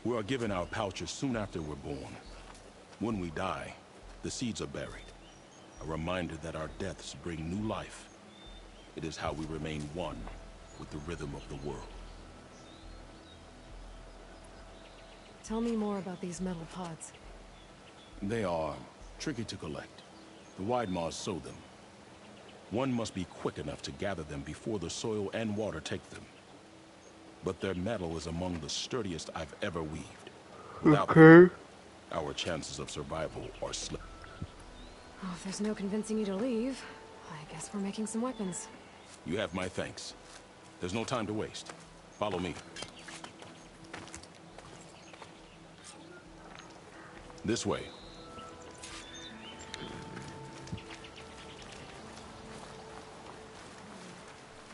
We are given our pouches soon after we're born. When we die, the seeds are buried. A reminder that our deaths bring new life. It is how we remain one with the rhythm of the world. Tell me more about these metal pods. They are tricky to collect. The Widemaws sow them. One must be quick enough to gather them before the soil and water take them. But their metal is among the sturdiest I've ever weaved. Without them, our chances of survival are slim. Well, if there's no convincing you to leave, I guess we're making some weapons. You have my thanks. There's no time to waste. Follow me. This way.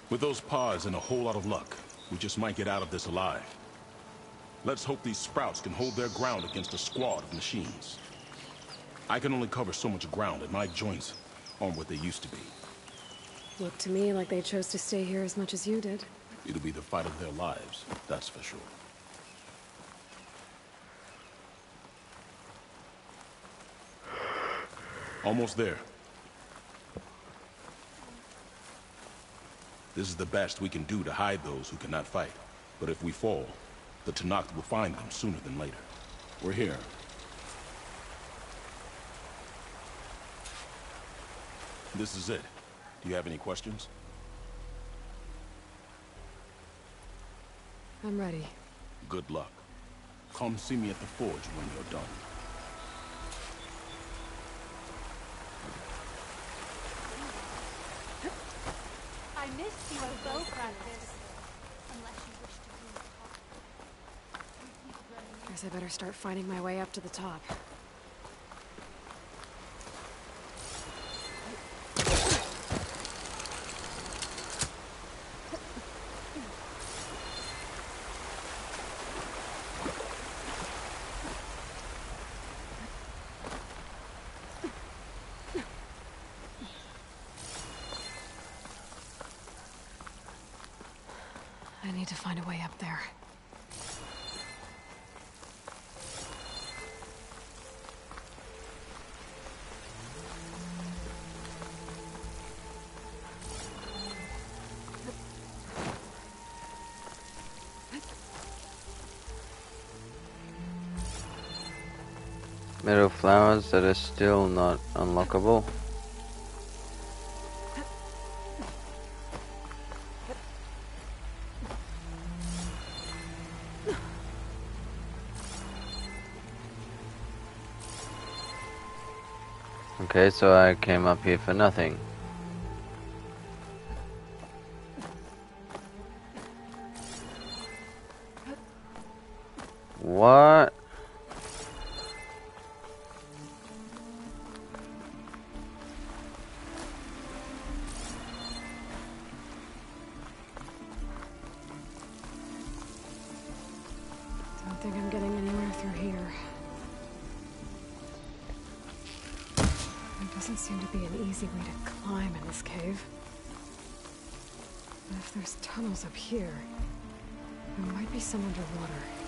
With those pods and a whole lot of luck, we just might get out of this alive. Let's hope these sprouts can hold their ground against a squad of machines. I can only cover so much ground, and my joints aren't what they used to be. Looked to me like they chose to stay here as much as you did. It'll be the fight of their lives, that's for sure. Almost there. This is the best we can do to hide those who cannot fight. But if we fall, the Tenakth will find them sooner than later. We're here. This is it. Do you have any questions? I'm ready. Good luck. Come see me at the forge when you're done. I missed you at bow practice. Unless you wish to it. Guess I better start finding my way up to the top. Flowers that are still not unlockable. Okay, so I came up here for nothing. Think I'm getting anywhere through here. There doesn't seem to be an easy way to climb in this cave. But if there's tunnels up here, there might be some underwater.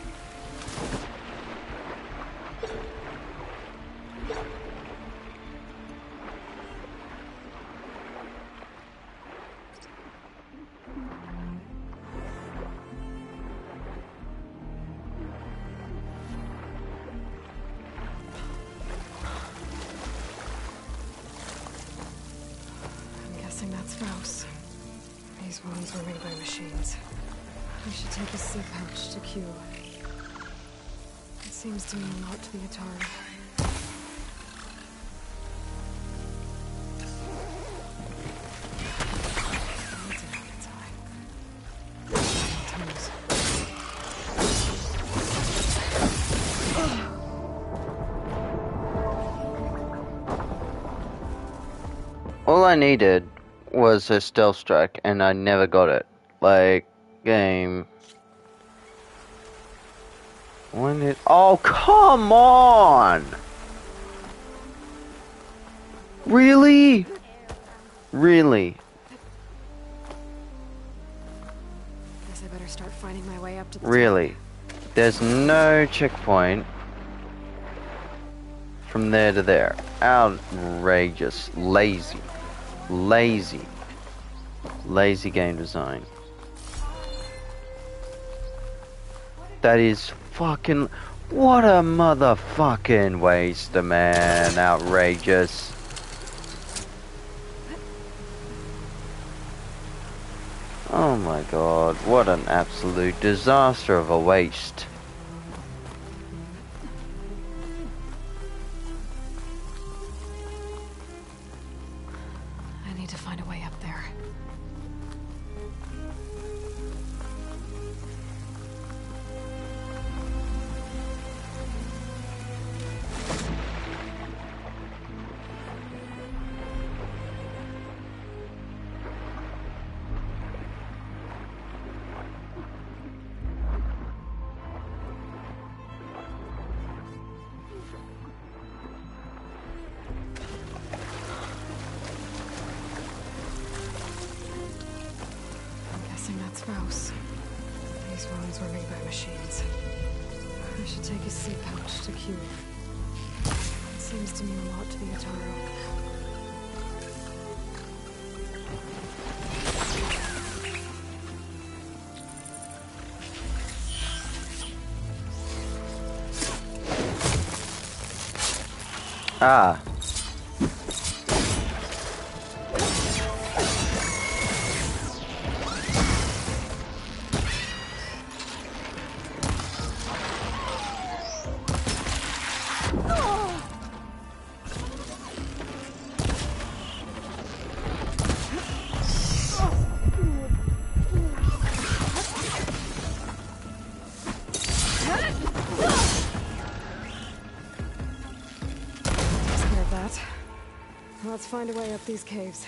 I needed was a stealth strike, and I never got it. Like, game. When did. Oh, come on! Really? Really? Guess I better start finding my way up to the Really? There's no checkpoint from there to there. Outrageous. Lazy. Lazy. Lazy game design. That is fucking. What a motherfucking waste, man. Outrageous. Oh my god, what an absolute disaster of a waste. Let's find a way up these caves.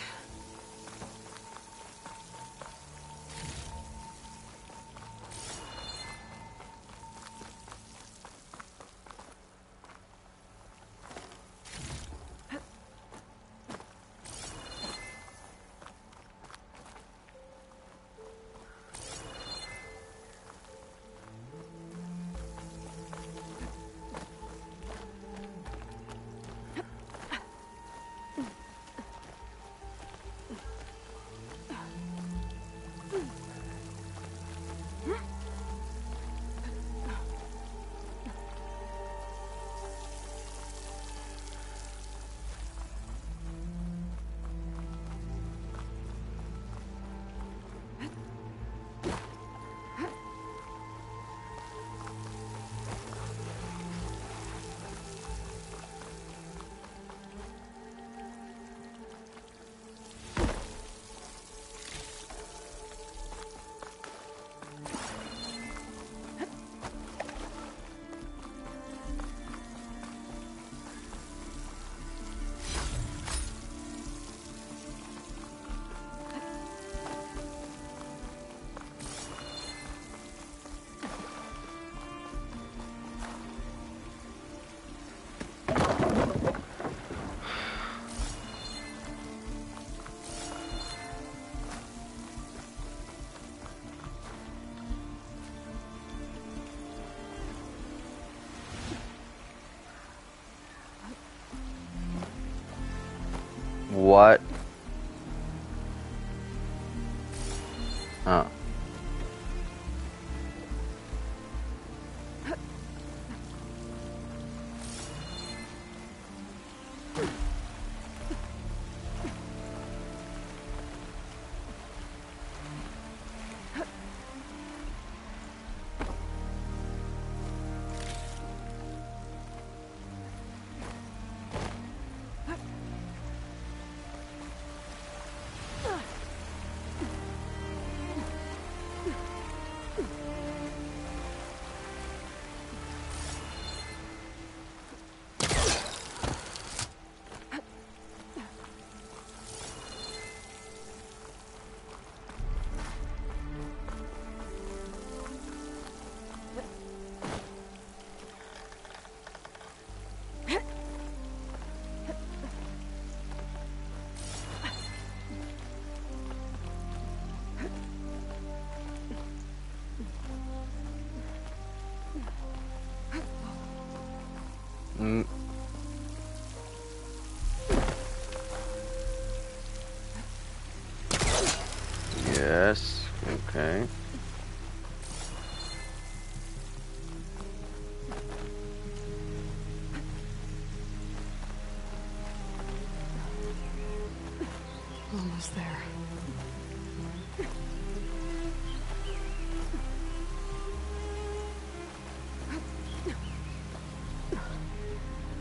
What? Okay. Almost there.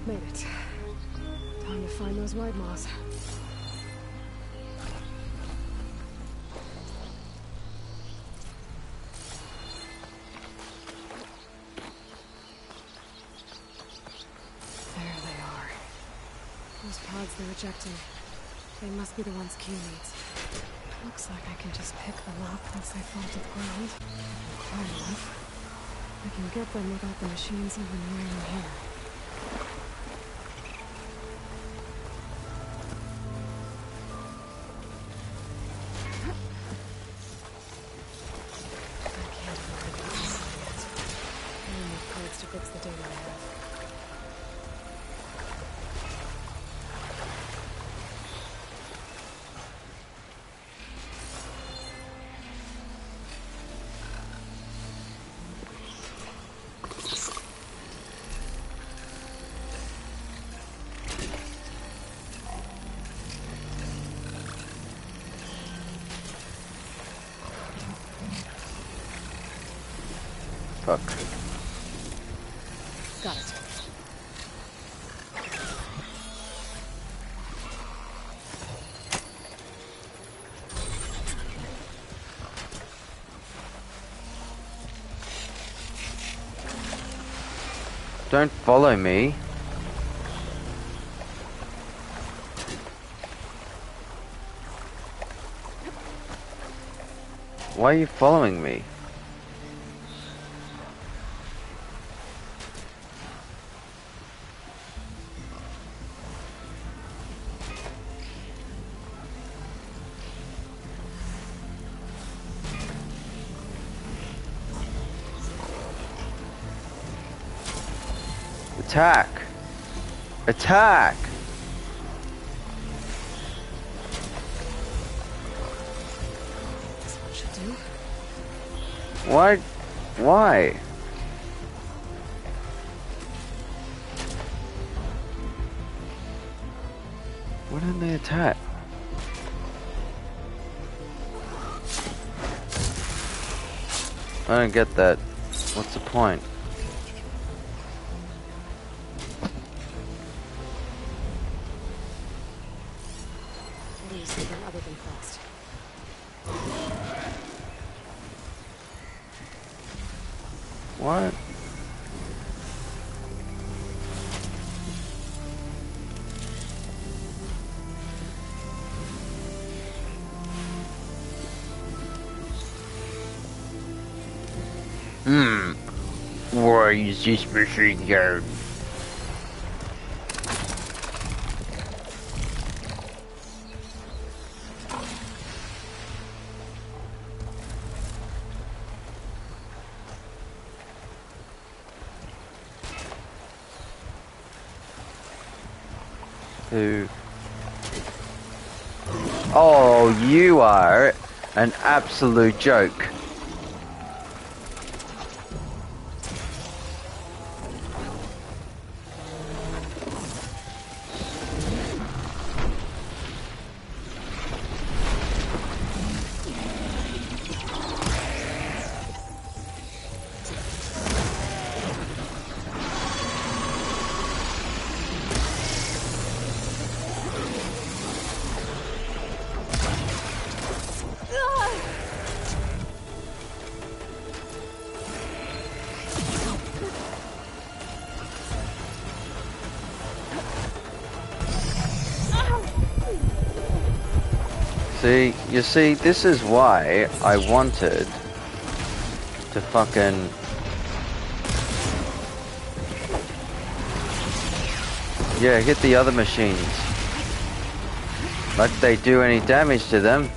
Made it. Time to find those white moths. Pods they're ejecting. They must be the ones Q needs. Looks like I can just pick them up once they fall to the ground. Climb. I can get them without the machines even knowing here. Follow me. Why are you following me? Attack! Attack! Why? Why? Why didn't they attack? I don't get that. What's the point? Machine gun? Who? Oh, you are an absolute joke. See, you see, this is why I wanted to fucking... Yeah, hit the other machines. Like they do any damage to them.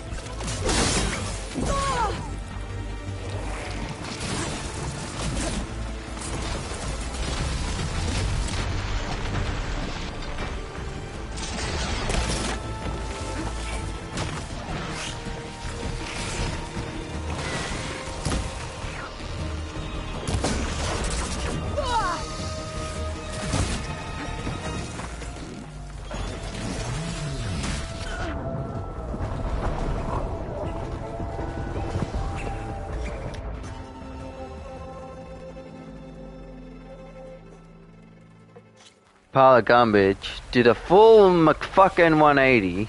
Pile of garbage, did a full McFucking 180.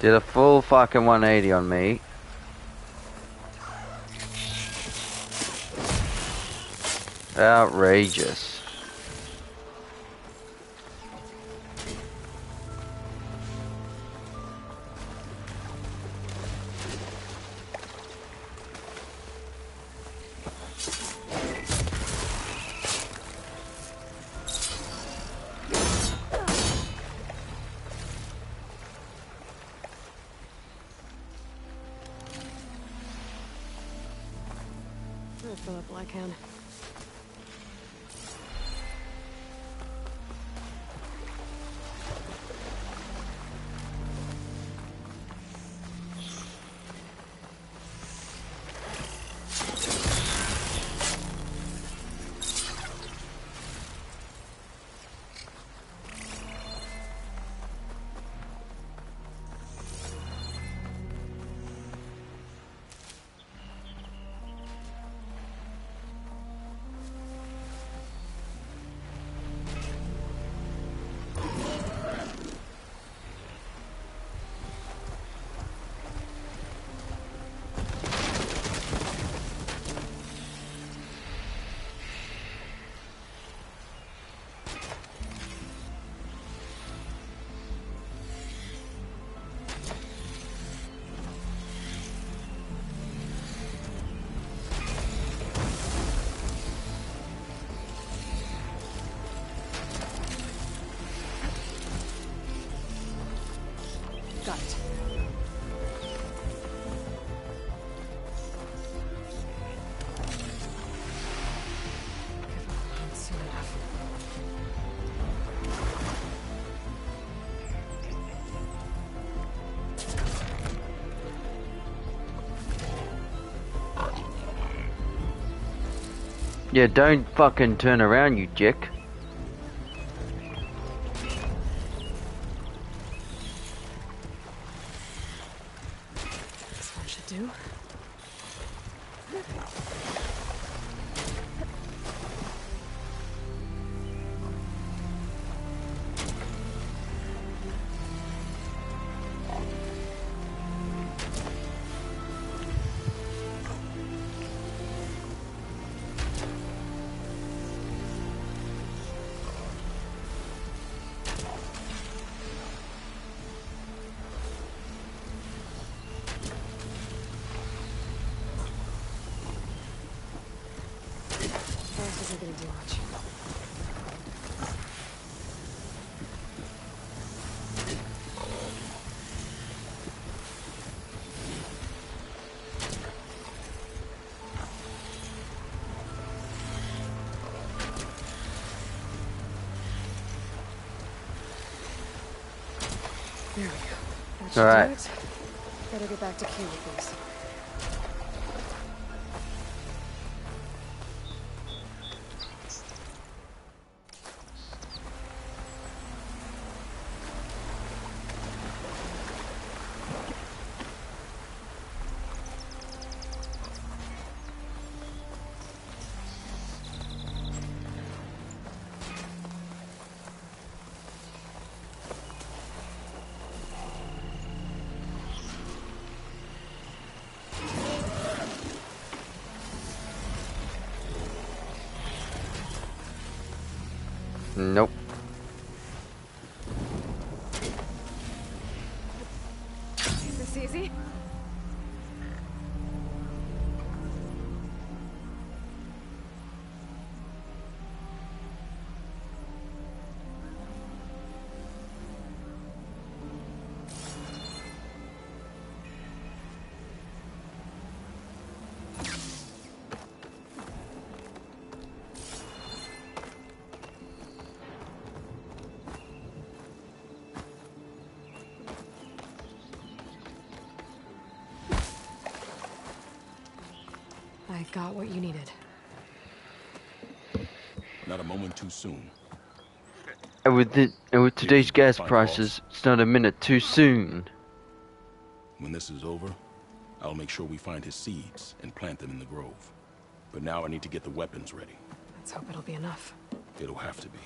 Did a full fucking 180 on me. Outrageous. Yeah, don't fucking turn around, you dick. All right. Better get back to Q with these. Too soon. And with, the, and with today's gas prices, it's not a minute too soon. When this is over, I'll make sure we find his seeds and plant them in the grove. But now I need to get the weapons ready. Let's hope it'll be enough. It'll have to be.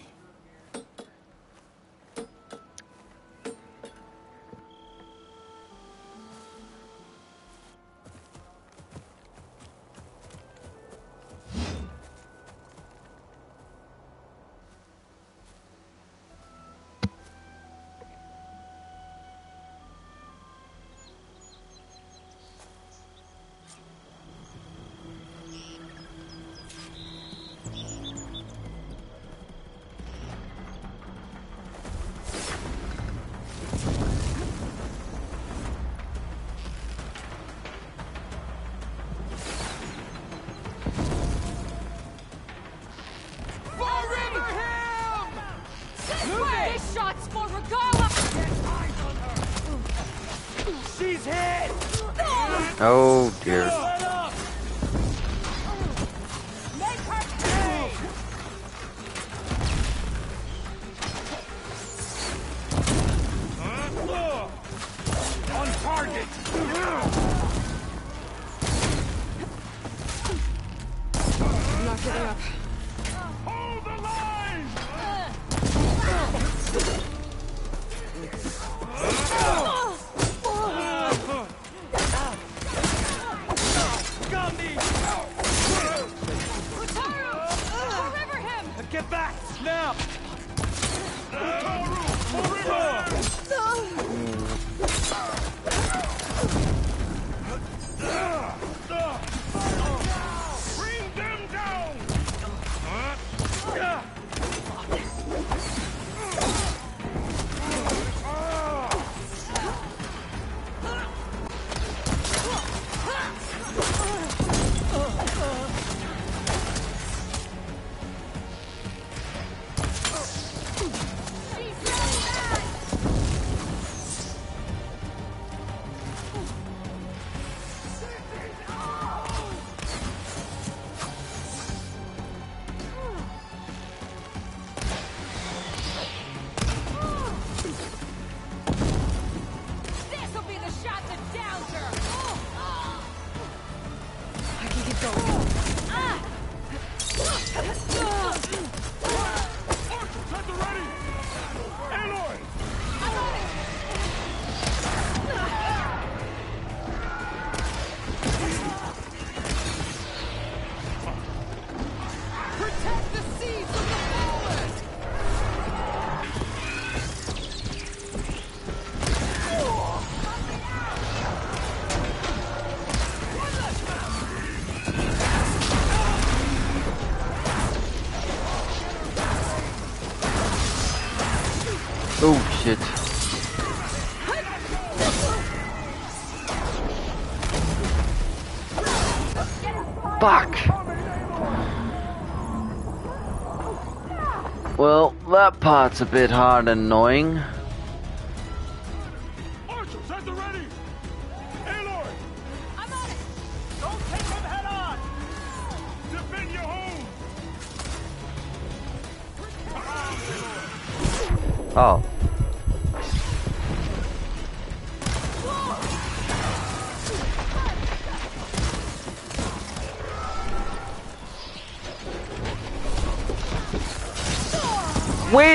That's a bit hard and annoying.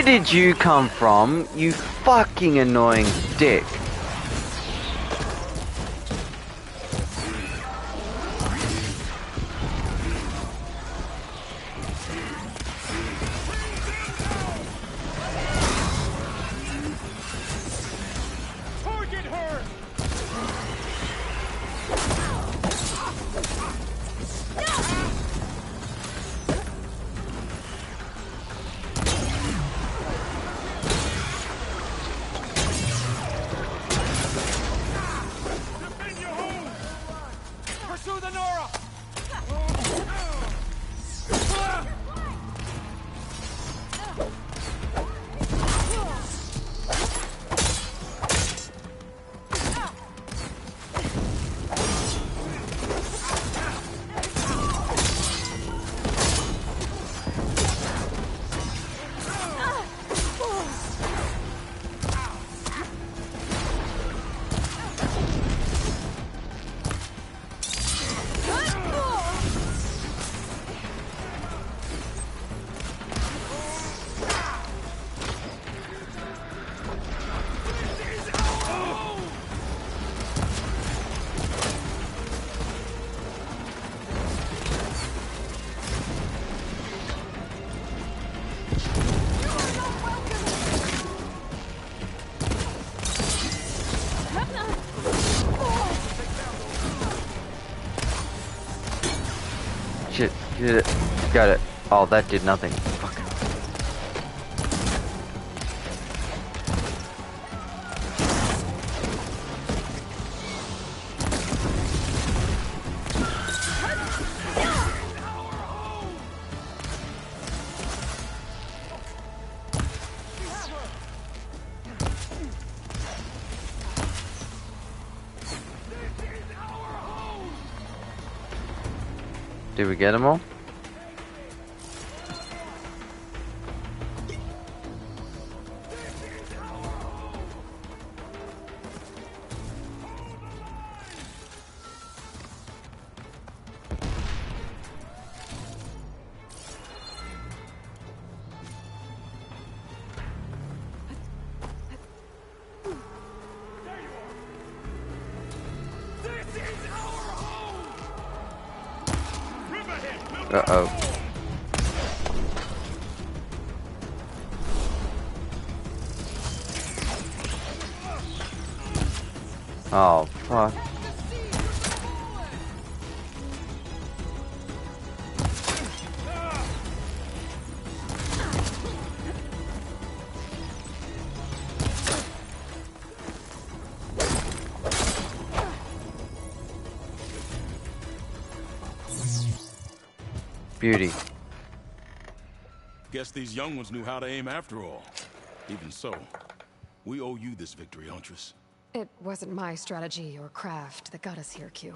did you come from, you fucking annoying dick? Got it. Oh, that did nothing. Fuck. Did we get them all? Beauty. Guess these young ones knew how to aim after all. Even so, we owe you this victory, Huntress. It wasn't my strategy or craft that got us here, Q.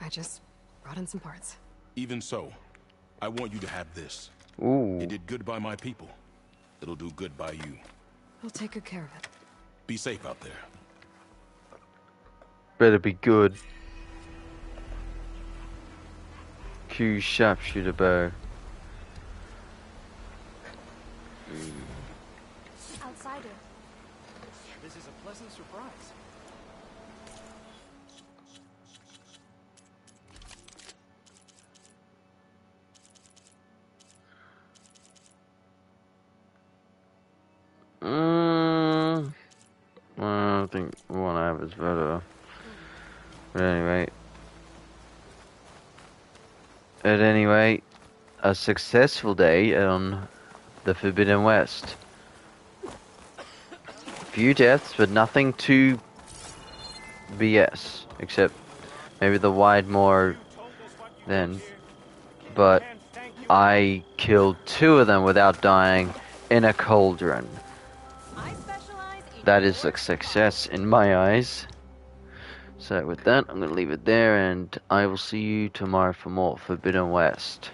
I just brought in some parts. Even so, I want you to have this. Ooh. It did good by my people. It'll do good by you. I'll take good care of it. Be safe out there. Better be good. Q sharpshooter bow. Outsider. This is a pleasant surprise. At any rate, a successful day on the Forbidden West. Few deaths, but nothing too BS. Except maybe the Widemaw then. But I killed two of them without dying in a cauldron. I specialize in That is a success in my eyes. So with that, I'm going to leave it there, and I will see you tomorrow for more Forbidden West.